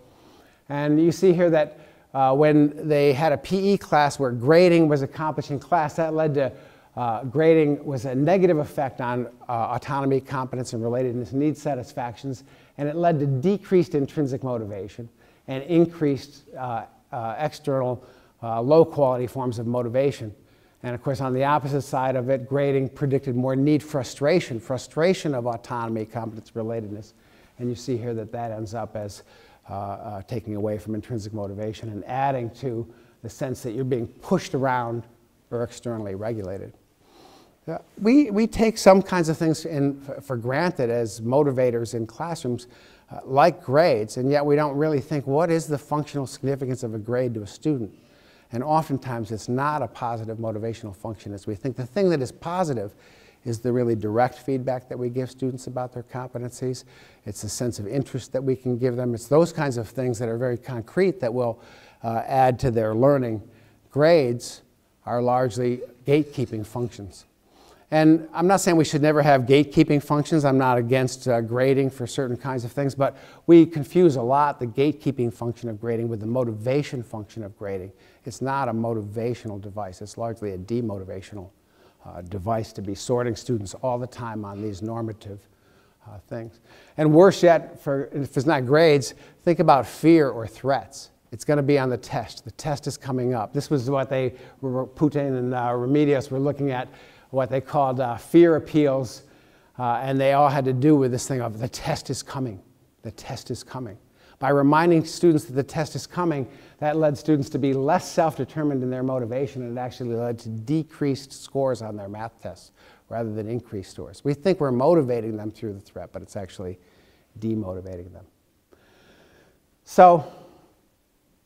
And you see here that uh, when they had a PE class where grading was accomplished in class, that led to uh, grading was a negative effect on uh, autonomy, competence, and relatedness, need satisfactions, and it led to decreased intrinsic motivation and increased uh, uh, external low quality forms of motivation. And of course, on the opposite side of it, grading predicted more need frustration, frustration of autonomy, competence, relatedness. And you see here that that ends up as uh, uh, taking away from intrinsic motivation and adding to the sense that you're being pushed around or externally regulated. Uh, we, we take some kinds of things in, for granted as motivators in classrooms, uh, like grades, and yet we don't really think what is the functional significance of a grade to a student. And oftentimes it's not a positive motivational function as we think. The thing that is positive is the really direct feedback that we give students about their competencies. It's a sense of interest that we can give them. It's those kinds of things that are very concrete that will uh, add to their learning. Grades are largely gatekeeping functions. And I'm not saying we should never have gatekeeping functions. I'm not against uh, grading for certain kinds of things, but we confuse a lot the gatekeeping function of grading with the motivation function of grading. It's not a motivational device. It's largely a demotivational uh, device to be sorting students all the time on these normative uh, things. And worse yet, for, if it's not grades, think about fear or threats. It's going to be on the test. The test is coming up. This was what they, Putwain and uh, Remedios were looking at, what they called uh, fear appeals, uh, and they all had to do with this thing of the test is coming. The test is coming. By reminding students that the test is coming, that led students to be less self determined in their motivation, and it actually led to decreased scores on their math tests rather than increase scores. We think we're motivating them through the threat, but it's actually demotivating them. So,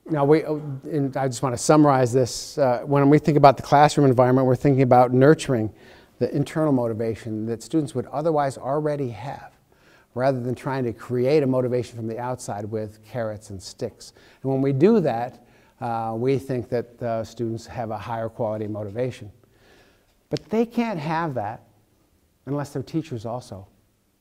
now, we, I just want to summarize this. Uh, when we think about the classroom environment, we're thinking about nurturing the internal motivation that students would otherwise already have, rather than trying to create a motivation from the outside with carrots and sticks. And when we do that, uh, we think that uh, students have a higher quality motivation. But they can't have that unless their teachers also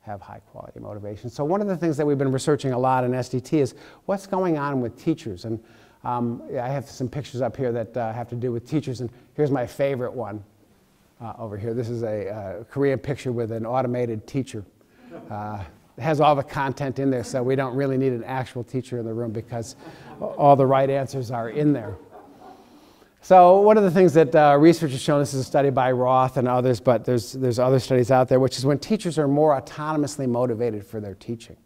have high quality motivation. So one of the things that we've been researching a lot in SDT is what's going on with teachers. And um, I have some pictures up here that uh, have to do with teachers. And here's my favorite one uh, over here. This is a uh, Korean picture with an automated teacher. Uh, it has all the content in there, so we don't really need an actual teacher in the room because all the right answers are in there. So one of the things that uh, research has shown, this is a study by Roth and others, but there's, there's other studies out there, which is when teachers are more autonomously motivated for their teaching.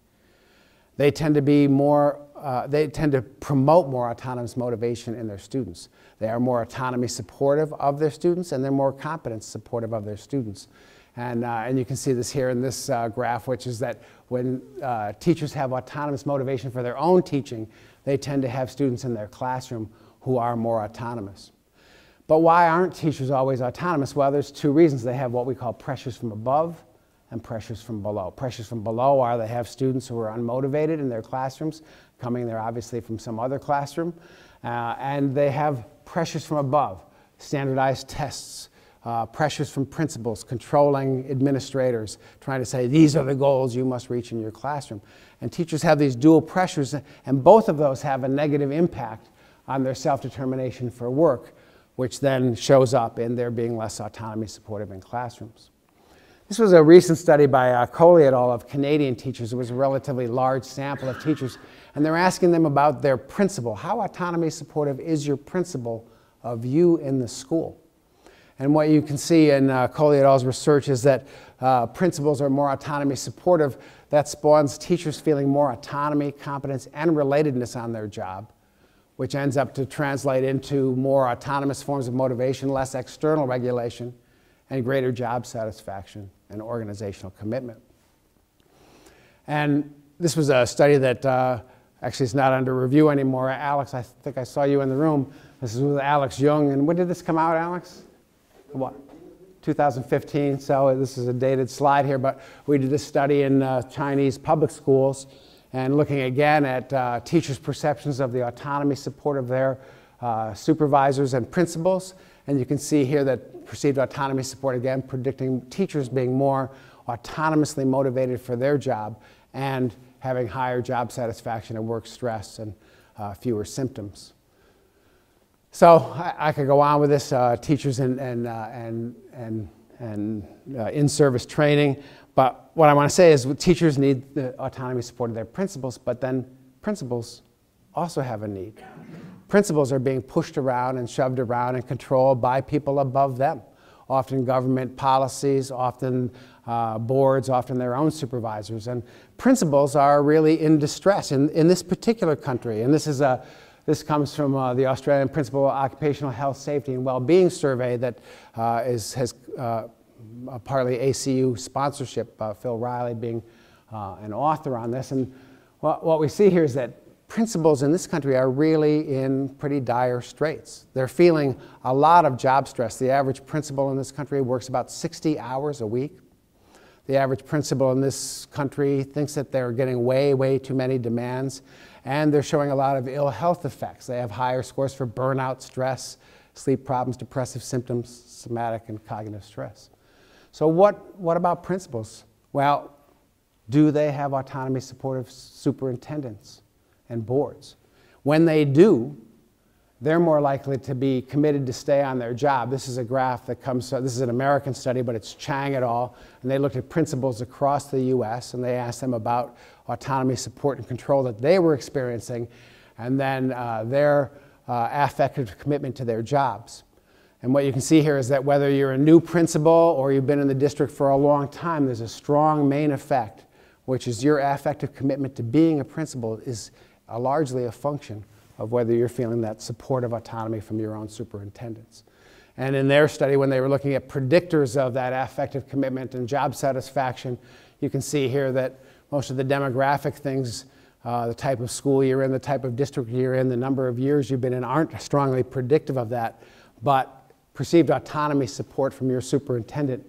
They tend to be more, uh, they tend to promote more autonomous motivation in their students. They are more autonomy supportive of their students and they're more competence supportive of their students. And, uh, and you can see this here in this uh, graph, which is that when uh, teachers have autonomous motivation for their own teaching, they tend to have students in their classroom who are more autonomous. But why aren't teachers always autonomous? Well, there's two reasons. They have what we call pressures from above and pressures from below. Pressures from below are they have students who are unmotivated in their classrooms, coming there obviously from some other classroom, uh, and they have pressures from above, standardized tests, uh, pressures from principals, controlling administrators, trying to say, these are the goals you must reach in your classroom. And teachers have these dual pressures, and both of those have a negative impact on their self-determination for work, which then shows up in their being less autonomy supportive in classrooms. This was a recent study by uh, Collie et al. of Canadian teachers. It was a relatively large sample of teachers, and they're asking them about their principal. How autonomy supportive is your principal of you in the school? And what you can see in uh, Collie et al.'s research is that uh, principals are more autonomy supportive. That spawns teachers feeling more autonomy, competence, and relatedness on their job which ends up to translate into more autonomous forms of motivation, less external regulation, and greater job satisfaction and organizational commitment. And this was a study that uh, actually is not under review anymore. Alex, I think I saw you in the room. This is with Alex Jung. And when did this come out, Alex? What? 2015. So this is a dated slide here, but we did this study in uh, Chinese public schools and looking again at uh, teachers' perceptions of the autonomy support of their uh, supervisors and principals. And you can see here that perceived autonomy support, again, predicting teachers being more autonomously motivated for their job and having higher job satisfaction and work stress and uh, fewer symptoms. So I, I, could go on with this, uh, teachers and, and, uh, and, and, and uh, in-service training. But what I want to say is teachers need the autonomy support of their principals, but then principals also have a need. Principals are being pushed around and shoved around and controlled by people above them, often government policies, often uh, boards, often their own supervisors. And principals are really in distress in, in this particular country. And this is a this comes from uh, the Australian Principal Occupational Health, Safety and Well-Being Survey that uh, is, has uh, partly ACU sponsorship, uh, Phil Riley being uh, an author on this. And what, what we see here is that principals in this country are really in pretty dire straits. They're feeling a lot of job stress. The average principal in this country works about 60 hours a week. The average principal in this country thinks that they're getting way, way too many demands, and they're showing a lot of ill health effects. They have higher scores for burnout, stress, sleep problems, depressive symptoms, somatic and cognitive stress. So what, what about principals? Well, do they have autonomy supportive superintendents and boards? When they do, they're more likely to be committed to stay on their job. This is a graph that comes, this is an American study, but it's Chang et al. And they looked at principals across the US and they asked them about autonomy, support, and control that they were experiencing, and then uh, their uh, affective commitment to their jobs. And what you can see here is that whether you're a new principal or you've been in the district for a long time, there's a strong main effect, which is your affective commitment to being a principal is a largely a function of whether you're feeling that supportive autonomy from your own superintendents. And in their study, when they were looking at predictors of that affective commitment and job satisfaction, you can see here that most of the demographic things, uh, the type of school you're in, the type of district you're in, the number of years you've been in, aren't strongly predictive of that. But perceived autonomy support from your superintendent,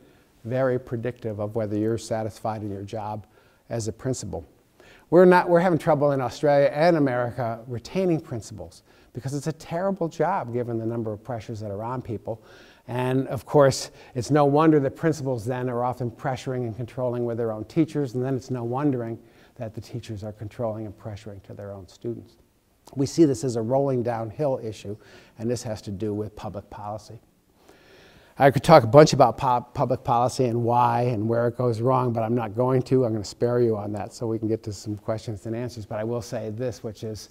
very predictive of whether you're satisfied in your job as a principal. We're, not, we're having trouble in Australia and America retaining principals because it's a terrible job given the number of pressures that are on people. And of course, it's no wonder that principals then are often pressuring and controlling with their own teachers, and then it's no wondering that the teachers are controlling and pressuring to their own students. We see this as a rolling downhill issue, and this has to do with public policy. I could talk a bunch about public policy and why and where it goes wrong, but I'm not going to. I'm going to spare you on that so we can get to some questions and answers. But I will say this, which is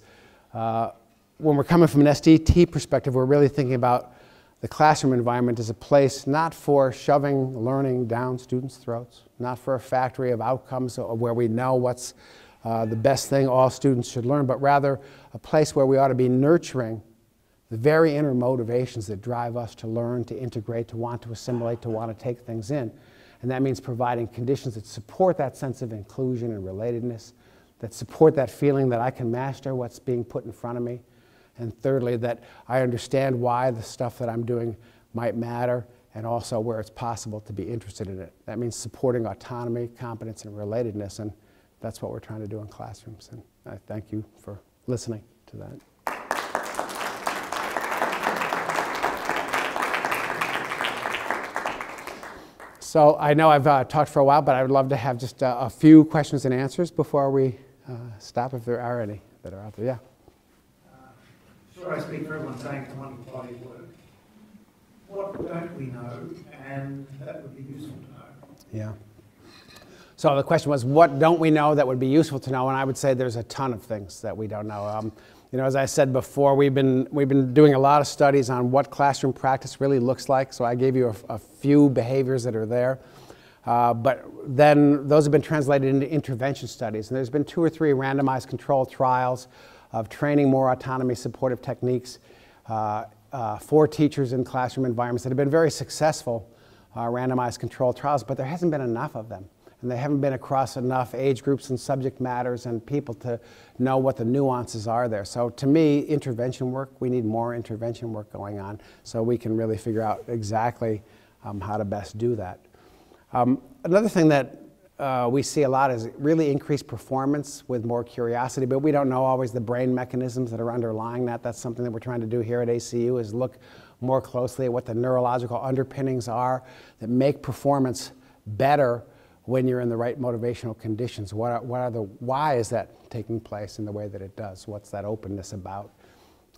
uh, when we're coming from an SDT perspective, we're really thinking about the classroom environment as a place not for shoving learning down students' throats, not for a factory of outcomes where we know what's uh, the best thing all students should learn, but rather a place where we ought to be nurturing the very inner motivations that drive us to learn, to integrate, to want to assimilate, to want to take things in. And that means providing conditions that support that sense of inclusion and relatedness, that support that feeling that I can master what's being put in front of me. And thirdly, that I understand why the stuff that I'm doing might matter and also where it's possible to be interested in it. That means supporting autonomy, competence, and relatedness. And that's what we're trying to do in classrooms. And I thank you for listening to that. So I know I've uh, talked for a while, but I would love to have just uh, a few questions and answers before we uh, stop, if there are any that are out there. Yeah. Uh, sure, I speak for everyone saying it's wonderful body of work. What don't we know, and that would be useful to know? Yeah. So the question was, what don't we know that would be useful to know? And I would say there's a ton of things that we don't know. Um, you know, as I said before, we've been, we've been doing a lot of studies on what classroom practice really looks like. So I gave you a, a few behaviors that are there. Uh, but then those have been translated into intervention studies. And there's been two or three randomized controlled trials of training more autonomy supportive techniques uh, uh, for teachers in classroom environments that have been very successful uh, randomized controlled trials, but there hasn't been enough of them and they haven't been across enough age groups and subject matters and people to know what the nuances are there. So to me, intervention work, we need more intervention work going on so we can really figure out exactly um, how to best do that. Um, another thing that uh, we see a lot is really increased performance with more curiosity, but we don't know always the brain mechanisms that are underlying that. That's something that we're trying to do here at ACU is look more closely at what the neurological underpinnings are that make performance better when you're in the right motivational conditions. What are, what are the, why is that taking place in the way that it does? What's that openness about?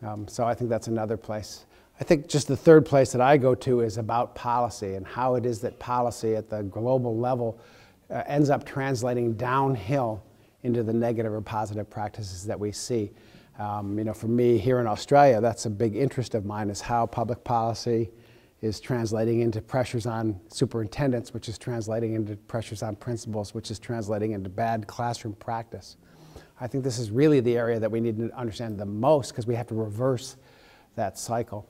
Um, so I think that's another place. I think just the third place that I go to is about policy and how it is that policy at the global level uh, ends up translating downhill into the negative or positive practices that we see. Um, you know, for me here in Australia, that's a big interest of mine is how public policy is translating into pressures on superintendents, which is translating into pressures on principals, which is translating into bad classroom practice. I think this is really the area that we need to understand the most because we have to reverse that cycle.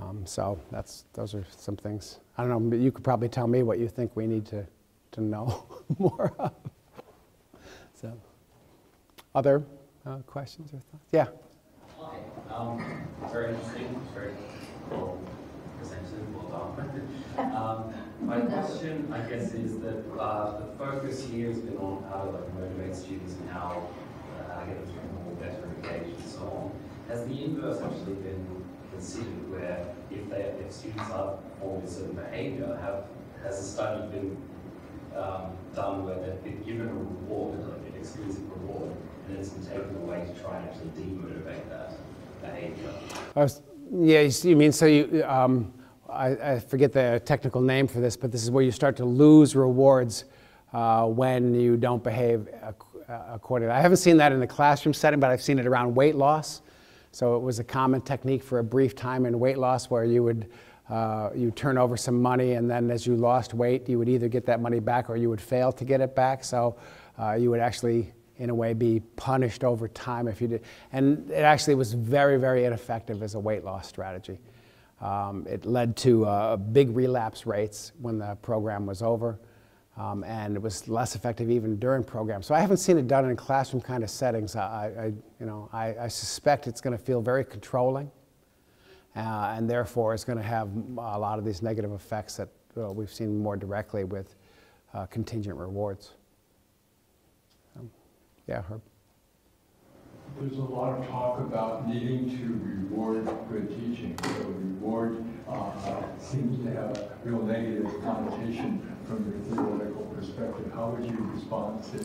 Um, so that's, those are some things. I don't know, but you could probably tell me what you think we need to, to know more of. So, other uh, questions or thoughts? Yeah. Hi. Um, very interesting. Very cool um, my question, I guess, is that uh, the focus here has been on how to like, motivate students and how uh, get them to more better engaged and so on. Has the inverse actually been considered, where if they if students are performing certain behaviour, have has a study been um, done where they've been given a reward, like an exclusive reward, and then it's been taken away to try and actually demotivate that? behavior. I was- Yeah, you you mean, so you, um, I, I forget the technical name for this, but this is where you start to lose rewards uh, when you don't behave uh, accordingly. I haven't seen that in the classroom setting, but I've seen it around weight loss. So it was a common technique for a brief time in weight loss where you would uh, you turn over some money, and then as you lost weight, you would either get that money back or you would fail to get it back. So uh, you would actually, in a way, be punished over time if you did. And it actually was very, very ineffective as a weight loss strategy. Um, it led to uh, big relapse rates when the program was over, um, and it was less effective even during program. So I haven't seen it done in classroom kind of settings. I, I you know, I, I suspect it's going to feel very controlling, uh, and therefore it's going to have a lot of these negative effects that uh, we've seen more directly with uh, contingent rewards. Um, yeah, Herb. There's a lot of talk about needing to reward good teaching. So reward uh, seems to have a real negative connotation from your theoretical perspective. How would you respond to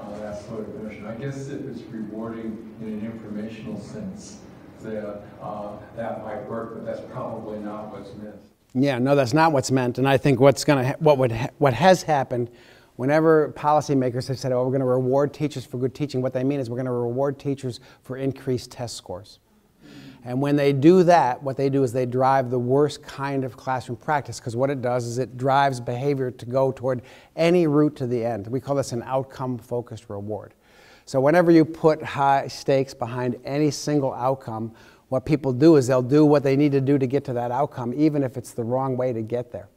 uh, that sort of notion? I guess if it's rewarding in an informational sense, that, uh, that might work, but that's probably not what's meant. Yeah, no, that's not what's meant. And I think what's going to, ha- what would, ha- what has happened, whenever policymakers have said, "Oh, we're going to reward teachers for good teaching," what they mean is we're going to reward teachers for increased test scores. And when they do that, what they do is they drive the worst kind of classroom practice because what it does is it drives behavior to go toward any route to the end. We call this an outcome focused reward. So whenever you put high stakes behind any single outcome, what people do is they'll do what they need to do to get to that outcome, even if it's the wrong way to get there.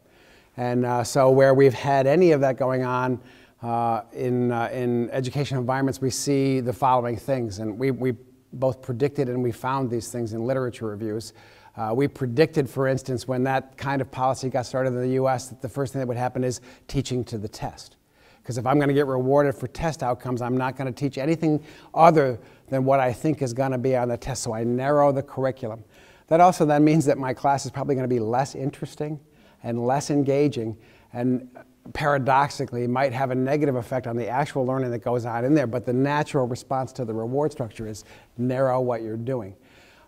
And uh, so, where we've had any of that going on uh, in, uh, in education environments, we see the following things. And we, we both predicted and we found these things in literature reviews. Uh, we predicted, for instance, when that kind of policy got started in the US, that the first thing that would happen is teaching to the test. Because if I'm going to get rewarded for test outcomes, I'm not going to teach anything other than what I think is going to be on the test. So I narrow the curriculum. That also then means that my class is probably going to be less interesting and less engaging, and paradoxically might have a negative effect on the actual learning that goes on in there. But the natural response to the reward structure is narrow what you're doing.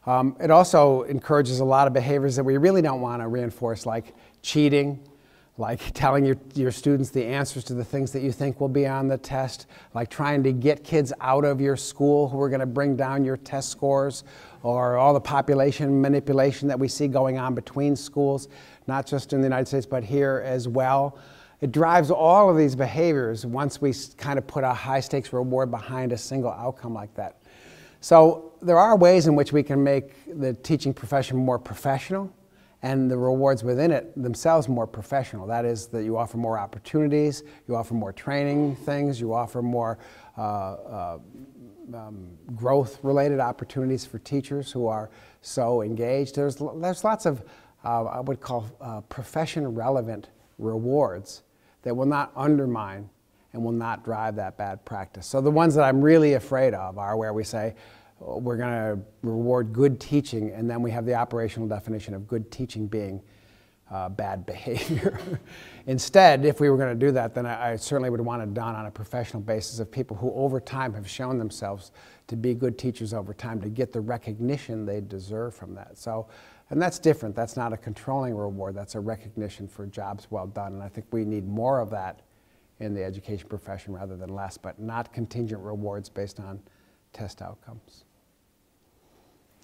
Um, it also encourages a lot of behaviors that we really don't want to reinforce, like cheating, like telling your, your students the answers to the things that you think will be on the test, like trying to get kids out of your school who are going to bring down your test scores, or all the population manipulation that we see going on between schools, not just in the United States, but here as well. It drives all of these behaviors once we kind of put a high stakes reward behind a single outcome like that. So there are ways in which we can make the teaching profession more professional and the rewards within it themselves more professional. That is, that you offer more opportunities, you offer more training things, you offer more uh, uh, um, growth related opportunities for teachers who are so engaged. There's, there's lots of, uh, I would call uh, profession relevant rewards that will not undermine and will not drive that bad practice. So the ones that I'm really afraid of are where we say "Oh, we're going to reward good teaching, and then we have the operational definition of good teaching being uh, bad behavior. Instead, if we were going to do that, then I, I certainly would want it done on a professional basis of people who over time have shown themselves to be good teachers over time to get the recognition they deserve from that. So, and that's different. That's not a controlling reward. That's a recognition for jobs well done. And I think we need more of that in the education profession rather than less, but not contingent rewards based on test outcomes.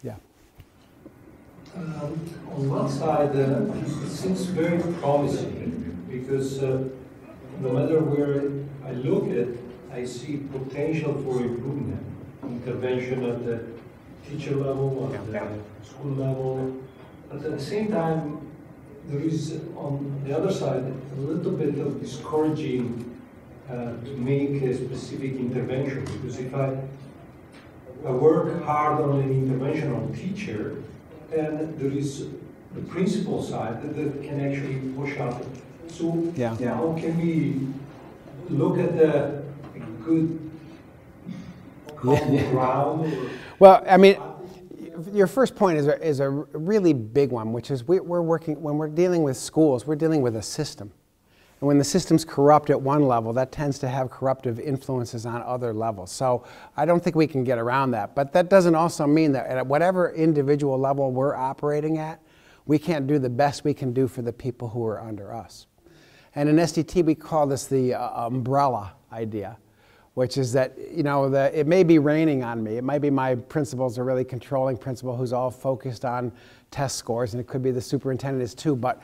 Yeah. Um, On one side, uh, it seems very promising because uh, no matter where I look at, I see potential for improvement, intervention at the teacher level, at the school level. But at the same time, there is on the other side a little bit of discouraging uh, to make a specific intervention because if I I work hard on an intervention on teacher, and there is the principal side that, that can actually push out. So Yeah. how can we look at the good common ground? or- Well, I mean, your first point is a, is a really big one, which is we, we're working, when we're dealing with schools, we're dealing with a system. And when the system's corrupt at one level, that tends to have corruptive influences on other levels. So I don't think we can get around that. But that doesn't also mean that at whatever individual level we're operating at, we can't do the best we can do for the people who are under us. And in SDT, we call this the uh, umbrella idea, which is that, you know, it may be raining on me. It might be my principal's a really controlling principal who's all focused on test scores, and it could be the superintendent is too, but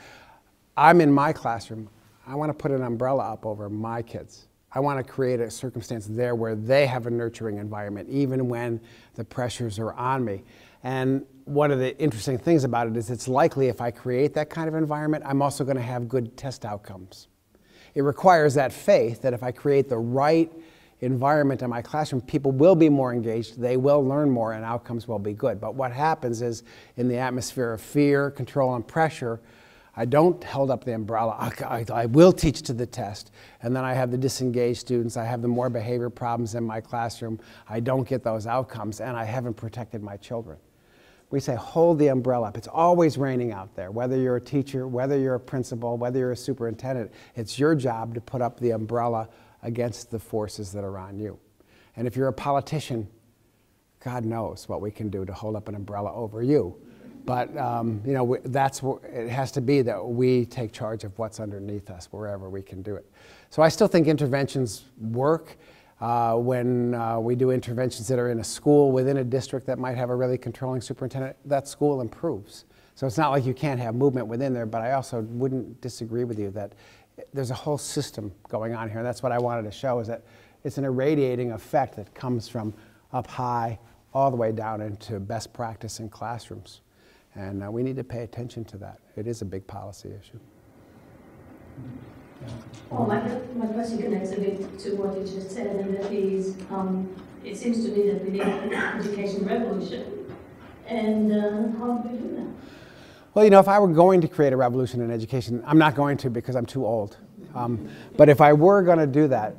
I'm in my classroom. I want to put an umbrella up over my kids. I want to create a circumstance there where they have a nurturing environment, even when the pressures are on me. And one of the interesting things about it is it's likely if I create that kind of environment, I'm also going to have good test outcomes. It requires that faith that if I create the right environment in my classroom, people will be more engaged, they will learn more, and outcomes will be good. But what happens is in the atmosphere of fear, control, and pressure, I don't hold up the umbrella. I, I, I, will teach to the test. And then I have the disengaged students. I have the more behavior problems in my classroom. I don't get those outcomes, and I haven't protected my children. We say, hold the umbrella up. It's always raining out there. Whether you're a teacher, whether you're a principal, whether you're a superintendent, it's your job to put up the umbrella against the forces that are on you. And if you're a politician, God knows what we can do to hold up an umbrella over you. But um, you know, that's it has to be that we take charge of what's underneath us wherever we can do it. So I still think interventions work. Uh, when uh, we do interventions that are in a school within a district that might have a really controlling superintendent, that school improves. So it's not like you can't have movement within there, but I also wouldn't disagree with you that there's a whole system going on here. And that's what I wanted to show is that it's an irradiating effect that comes from up high all the way down into best practice in classrooms. And uh, we need to pay attention to that. It is a big policy issue. Well, my, my question connects a bit to what you just said, and that is, um, it seems to me that we need an education revolution. And uh, how do we do that? Well, you know, if I were going to create a revolution in education, I'm not going to because I'm too old. Um, but if I were going to do that,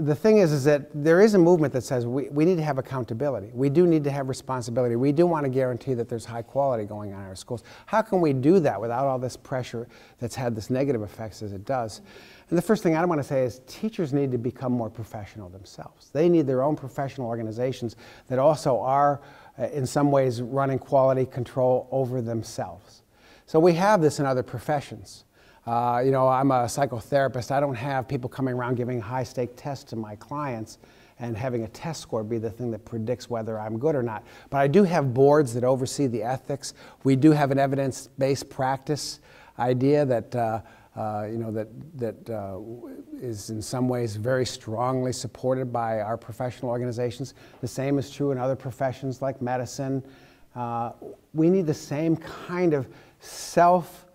the thing is, is that there is a movement that says we, we need to have accountability. We do need to have responsibility. We do want to guarantee that there's high quality going on in our schools. How can we do that without all this pressure that's had this negative effects as it does? And the first thing I want to say is teachers need to become more professional themselves. They need their own professional organizations that also are, uh, in some ways, running quality control over themselves. So we have this in other professions. Uh, you know, I'm a psychotherapist. I don't have people coming around giving high stake tests to my clients and having a test score be the thing that predicts whether I'm good or not. But I do have boards that oversee the ethics. We do have an evidence-based practice idea that, uh, uh, you know, that, that uh, is in some ways very strongly supported by our professional organizations. The same is true in other professions like medicine. Uh, we need the same kind of self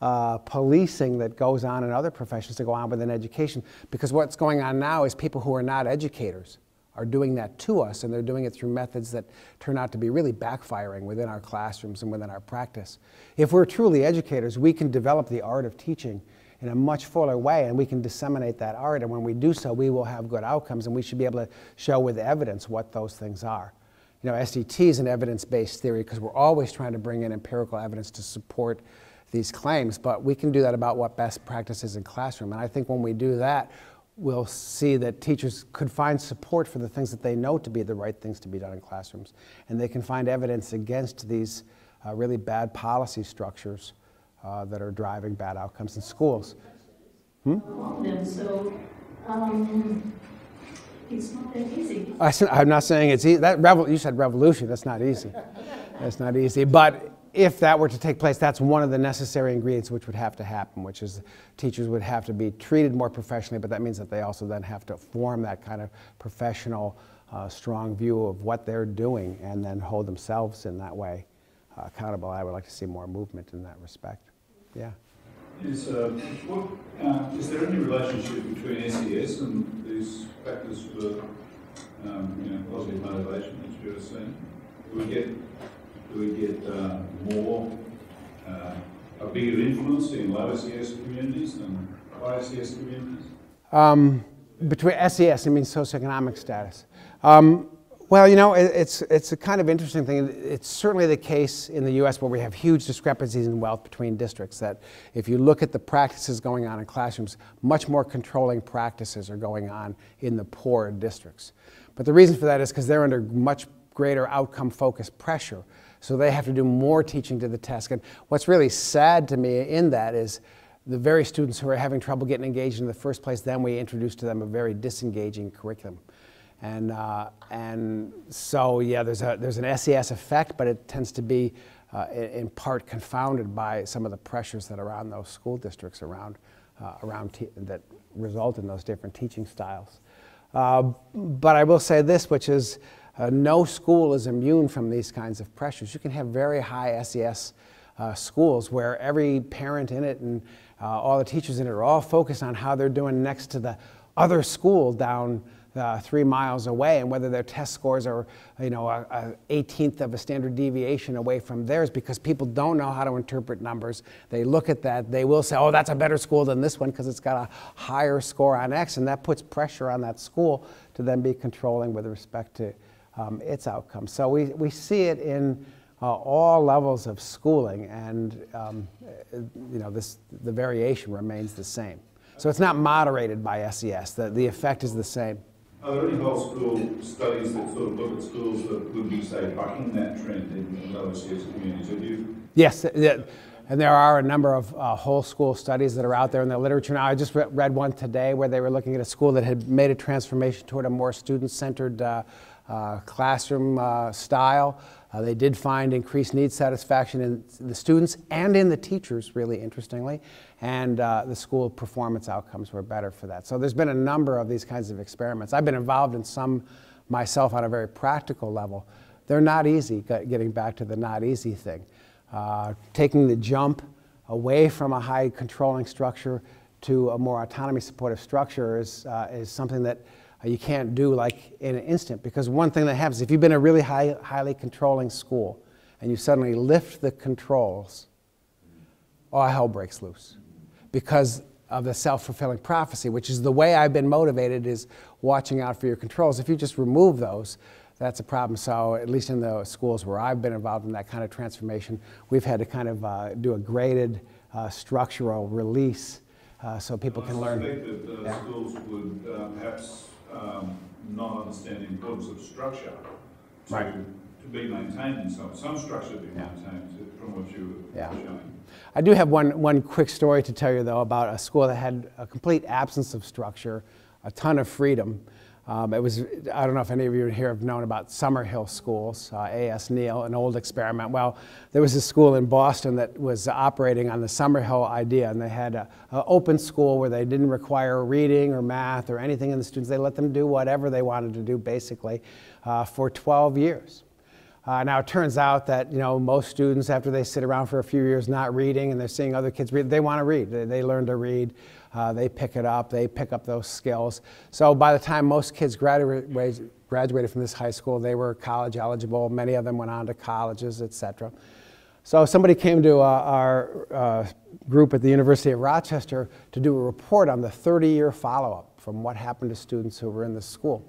uh, policing that goes on in other professions to go on within education. Because what's going on now is people who are not educators are doing that to us, and they're doing it through methods that turn out to be really backfiring within our classrooms and within our practice. If we're truly educators, we can develop the art of teaching in a much fuller way, and we can disseminate that art. And when we do so, we will have good outcomes, and we should be able to show with evidence what those things are. You know, SDT is an evidence-based theory because we're always trying to bring in empirical evidence to support these claims, but we can do that about what best practices in classroom. And I think when we do that, we'll see that teachers could find support for the things that they know to be the right things to be done in classrooms. And they can find evidence against these uh, really bad policy structures uh, that are driving bad outcomes in schools. Hmm? So, um, it's not that easy. I, am not saying it's easy. That you said revolution. That's not easy. That's not easy. But if that were to take place, that's one of the necessary ingredients which would have to happen, which is teachers would have to be treated more professionally, but that means that they also then have to form that kind of professional, uh, strong view of what they're doing and then hold themselves in that way uh, accountable. I would like to see more movement in that respect. Yeah. Is, uh, uh, there any relationship between SES and these factors for um, you know, positive motivation that you're seeing? Do we get we get uh, more, uh, a bigger influence in low SES communities than high SES communities? Um, between SES, I mean socioeconomic status. Um, Well, you know, it, it's, it's a kind of interesting thing. It's certainly the case in the U.S. where we have huge discrepancies in wealth between districts. That if you look at the practices going on in classrooms, much more controlling practices are going on in the poor districts. But the reason for that is because they're under much greater outcome focused pressure. So they have to do more teaching to the test. And what's really sad to me in that is the very students who are having trouble getting engaged in the first place, then we introduce to them a very disengaging curriculum. And, uh, and so, yeah, there's, a, there's an SES effect, but it tends to be uh, in, part confounded by some of the pressures that are on those school districts around, uh, around that result in those different teaching styles. Uh, but I will say this, which is uh, no school is immune from these kinds of pressures. You can have very high SES uh, schools where every parent in it and all the teachers in it are all focused on how they're doing next to the other school down uh, three miles away and whether their test scores are, you know, a, a 18th of a standard deviation away from theirs because people don't know how to interpret numbers. They look at that, they will say, oh, that's a better school than this one because it's got a higher score on X, and that puts pressure on that school to then be controlling with respect to um, its outcomes. So we, we see it in uh, all levels of schooling, and um, you know, this, the variation remains the same. So it's not moderated by SES. The, the effect is the same. Are there any whole school studies that sort of look at schools that would be, say, bucking that trend in, lower SES communities? Have you? Yes, and there are a number of uh, whole school studies that are out there in the literature now. I just re read one today where they were looking at a school that had made a transformation toward a more student-centered uh, uh, classroom uh, style. Uh, they did find increased need satisfaction in the students and in the teachers, really interestingly, and uh, the school performance outcomes were better for that. So there's been a number of these kinds of experiments. I've been involved in some myself on a very practical level. They're not easy, getting back to the not easy thing. Uh, taking the jump away from a high controlling structure to a more autonomy supportive structure is, uh, is something that you can't do like in an instant because one thing that happens if you've been a really high, highly controlling school and you suddenly lift the controls all hell breaks loose because of the self-fulfilling prophecy which is the way i've been motivated is watching out for your controls if you just remove those that's a problem so at least in the schools where i've been involved in that kind of transformation we've had to kind of uh, do a graded uh, structural release uh, so people can learn. I think that uh, yeah. schools would uh, perhaps um, not understand the importance of structure to, right. to be maintained in some, some structure to be yeah. maintained from what you were yeah. showing. I do have one, one quick story to tell you, though, about a school that had a complete absence of structure, a ton of freedom. Um, it was, I don't know if any of you here have known about Summerhill Schools, uh, A.S. Neill, an old experiment. Well, there was a school in Boston that was operating on the Summerhill idea, and they had an open school where they didn't require reading or math or anything in the students. They let them do whatever they wanted to do, basically, uh, for 12 years. Uh, now, it turns out that, you know, most students, after they sit around for a few years not reading and they're seeing other kids read, they want to read. They, they learn to read. Uh, they pick it up, they pick up those skills. So by the time most kids graduated, graduated from this high school, they were college eligible. Many of them went on to colleges, et cetera. So somebody came to uh, our uh, group at the University of Rochester to do a report on the 30-year follow-up from what happened to students who were in the school.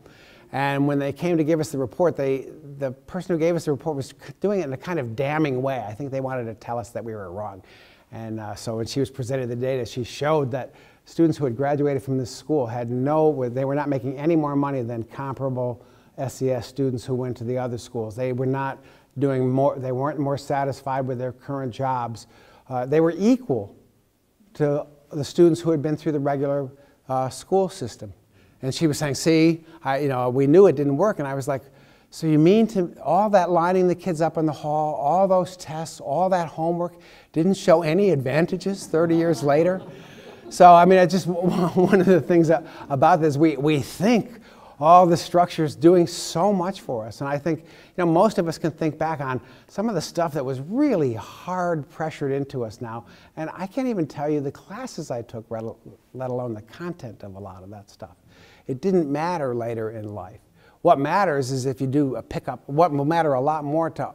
And when they came to give us the report, they, the person who gave us the report was doing it in a kind of damning way. I think they wanted to tell us that we were wrong. And uh, so when she was presenting the data, she showed that students who had graduated from this school had no, they were not making any more money than comparable SES students who went to the other schools. They were not doing more, they weren't more satisfied with their current jobs. Uh, they were equal to the students who had been through the regular uh, school system. And she was saying, see, I, you know, we knew it didn't work. And I was like, so you mean to all that lining the kids up in the hall, all those tests, all that homework didn't show any advantages 30 years later? So, I mean, I just one of the things about this, we, we think all the structure is doing so much for us. And I think, you know, most of us can think back on some of the stuff that was really hard pressured into us now. And I can't even tell you the classes I took, let alone the content of a lot of that stuff. It didn't matter later in life. What matters is if you do a pickup, what will matter a lot more to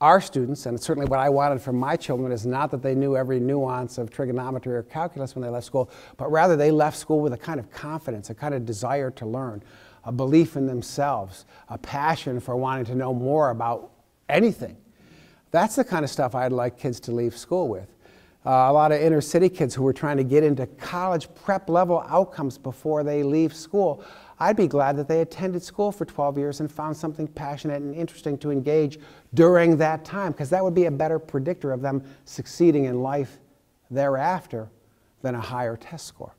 our students, and certainly what I wanted from my children, is not that they knew every nuance of trigonometry or calculus when they left school, but rather they left school with a kind of confidence, a kind of desire to learn, a belief in themselves, a passion for wanting to know more about anything. That's the kind of stuff I'd like kids to leave school with. Uh, a lot of inner city kids who are trying to get into college prep level outcomes before they leave school. I'd be glad that they attended school for 12 years and found something passionate and interesting to engage during that time, because that would be a better predictor of them succeeding in life thereafter than a higher test score.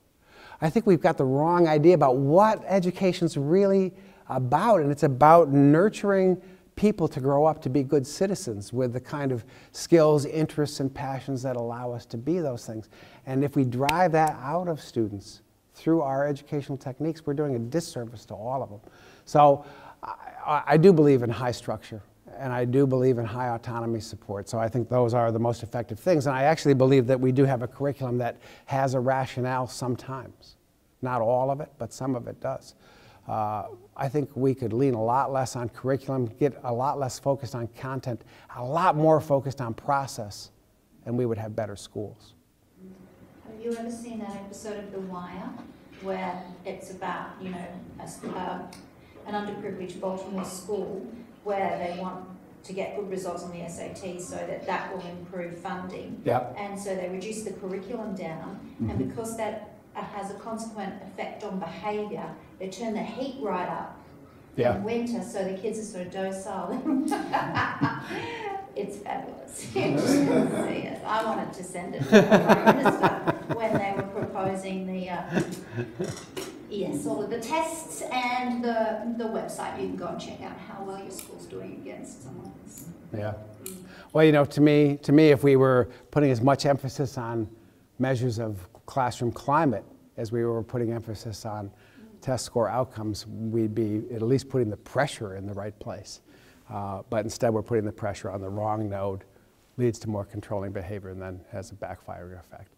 I think we've got the wrong idea about what education's really about, and it's about nurturing people to grow up to be good citizens with the kind of skills, interests, and passions that allow us to be those things. And if we drive that out of students through our educational techniques, we're doing a disservice to all of them. So I, I do believe in high structure and I do believe in high autonomy support. So I think those are the most effective things. And I actually believe that we do have a curriculum that has a rationale sometimes. Not all of it, but some of it does. Uh, I think we could lean a lot less on curriculum, get a lot less focused on content, a lot more focused on process, and we would have better schools. Have you ever seen that episode of The Wire where it's about, you know, a, uh, an underprivileged Baltimore school where they want to get good results on the SAT so that that will improve funding. Yep. And so they reduce the curriculum down, Mhm. and because that uh, has a consequent effect on behaviour, they turn the heat right up Yeah. in winter so the kids are sort of docile. it's fabulous. You should see it. I wanted to send it to the Prime Minister when they were proposing the, uh, yes, all of the tests and the, the website. You can go and check out how well your school's doing against someone else. Yeah. Well, you know, to me, to me, if we were putting as much emphasis on measures of classroom climate as we were putting emphasis on test score outcomes, we'd be at least putting the pressure in the right place. Uh, but instead, we're putting the pressure on the wrong node, leads to more controlling behavior, and then has a backfiring effect.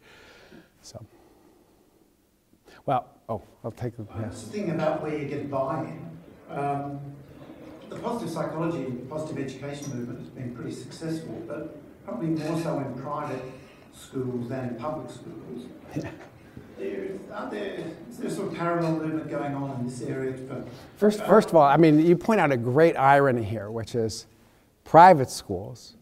So, well, oh, I'll take the. Yeah. The thing about where you get buy-in. Um, the positive psychology, positive education movement has been pretty successful, but probably more so in private schools than in public schools. There, is there sort of parallel movement going on in this area for First, first of all, I mean, you point out a great irony here, which is private schools,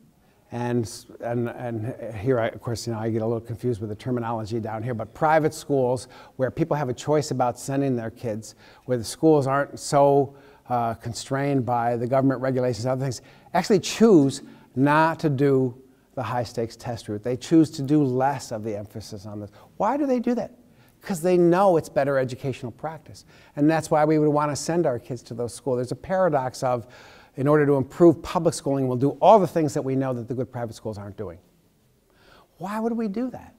and, and, and here, I, of course, you know, I get a little confused with the terminology down here, but private schools where people have a choice about sending their kids, where the schools aren't so uh, constrained by the government regulations and other things, actually choose not to do the high stakes test route. They choose to do less of the emphasis on this. Why do they do that? Because they know it's better educational practice. And that's why we would want to send our kids to those schools. There's a paradox of, in order to improve public schooling, we'll do all the things that we know that the good private schools aren't doing. Why would we do that?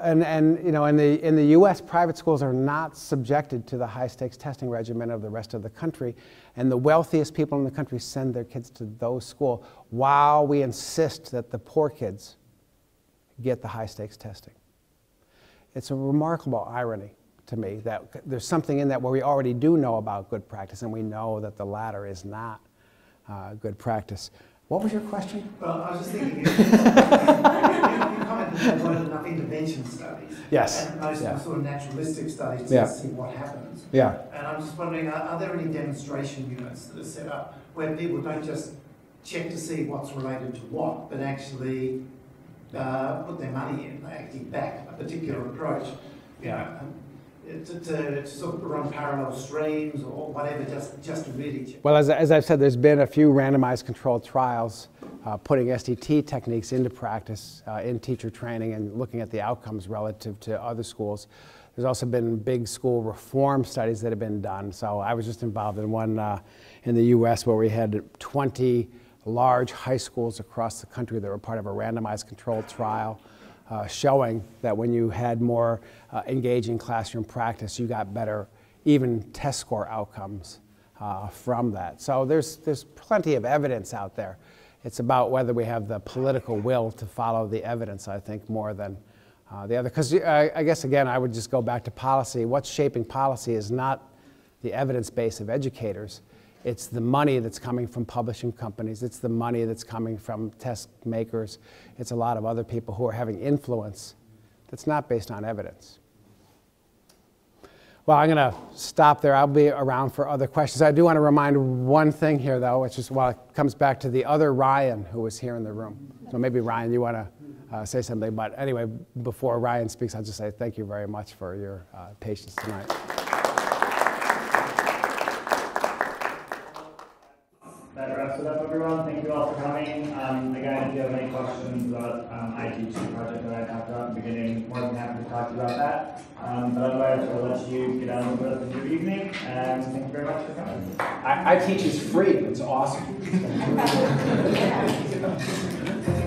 And, and you know, in the, in the US, private schools are not subjected to the high stakes testing regimen of the rest of the country. And the wealthiest people in the country send their kids to those schools while we insist that the poor kids get the high stakes testing. It's a remarkable irony to me that there's something in that where we already do know about good practice and we know that the latter is not uh, good practice. What was your question? Well, I was just thinking, you, you commented there weren't enough intervention studies. Yes, And most yeah. sort of naturalistic studies to Yeah. see what happens. Yeah. And I'm just wondering, are, are there any demonstration units that are set up where people don't just check to see what's related to what, but actually uh, put their money in, they actually back particular approach? To, to sort of run parallel streams or whatever, just, just to really check. Well, as, as I've said, there's been a few randomized controlled trials uh, putting SDT techniques into practice uh, in teacher training and looking at the outcomes relative to other schools. There's also been big school reform studies that have been done. So I was just involved in one uh, in the US where we had 20 large high schools across the country that were part of a randomized controlled trial. Uh, showing that when you had more uh, engaging classroom practice, you got better, even test score outcomes uh, from that. So there's, there's plenty of evidence out there. It's about whether we have the political will to follow the evidence, I think, more than uh, the other. Because I, I guess, again, I would just go back to policy. What's shaping policy is not the evidence base of educators. It's the money that's coming from publishing companies. It's the money that's coming from test makers. It's a lot of other people who are having influence that's not based on evidence. Well, I'm going to stop there. I'll be around for other questions. I do want to remind one thing here, though, which is, well, it comes back to the other Ryan who was here in the room. So maybe, Ryan, you want to uh, say something. But anyway, before Ryan speaks, I'll just say thank you very much for your uh, patience tonight. That wraps it up, everyone. Thank you all for coming. Um, again, if you have any questions about um, ITC project that I talked about in the beginning, more than happy to talk to you about that. Um, but otherwise, I'll let you get on with the rest your evening, and thank you very much for coming. I, I teach is free. It's awesome.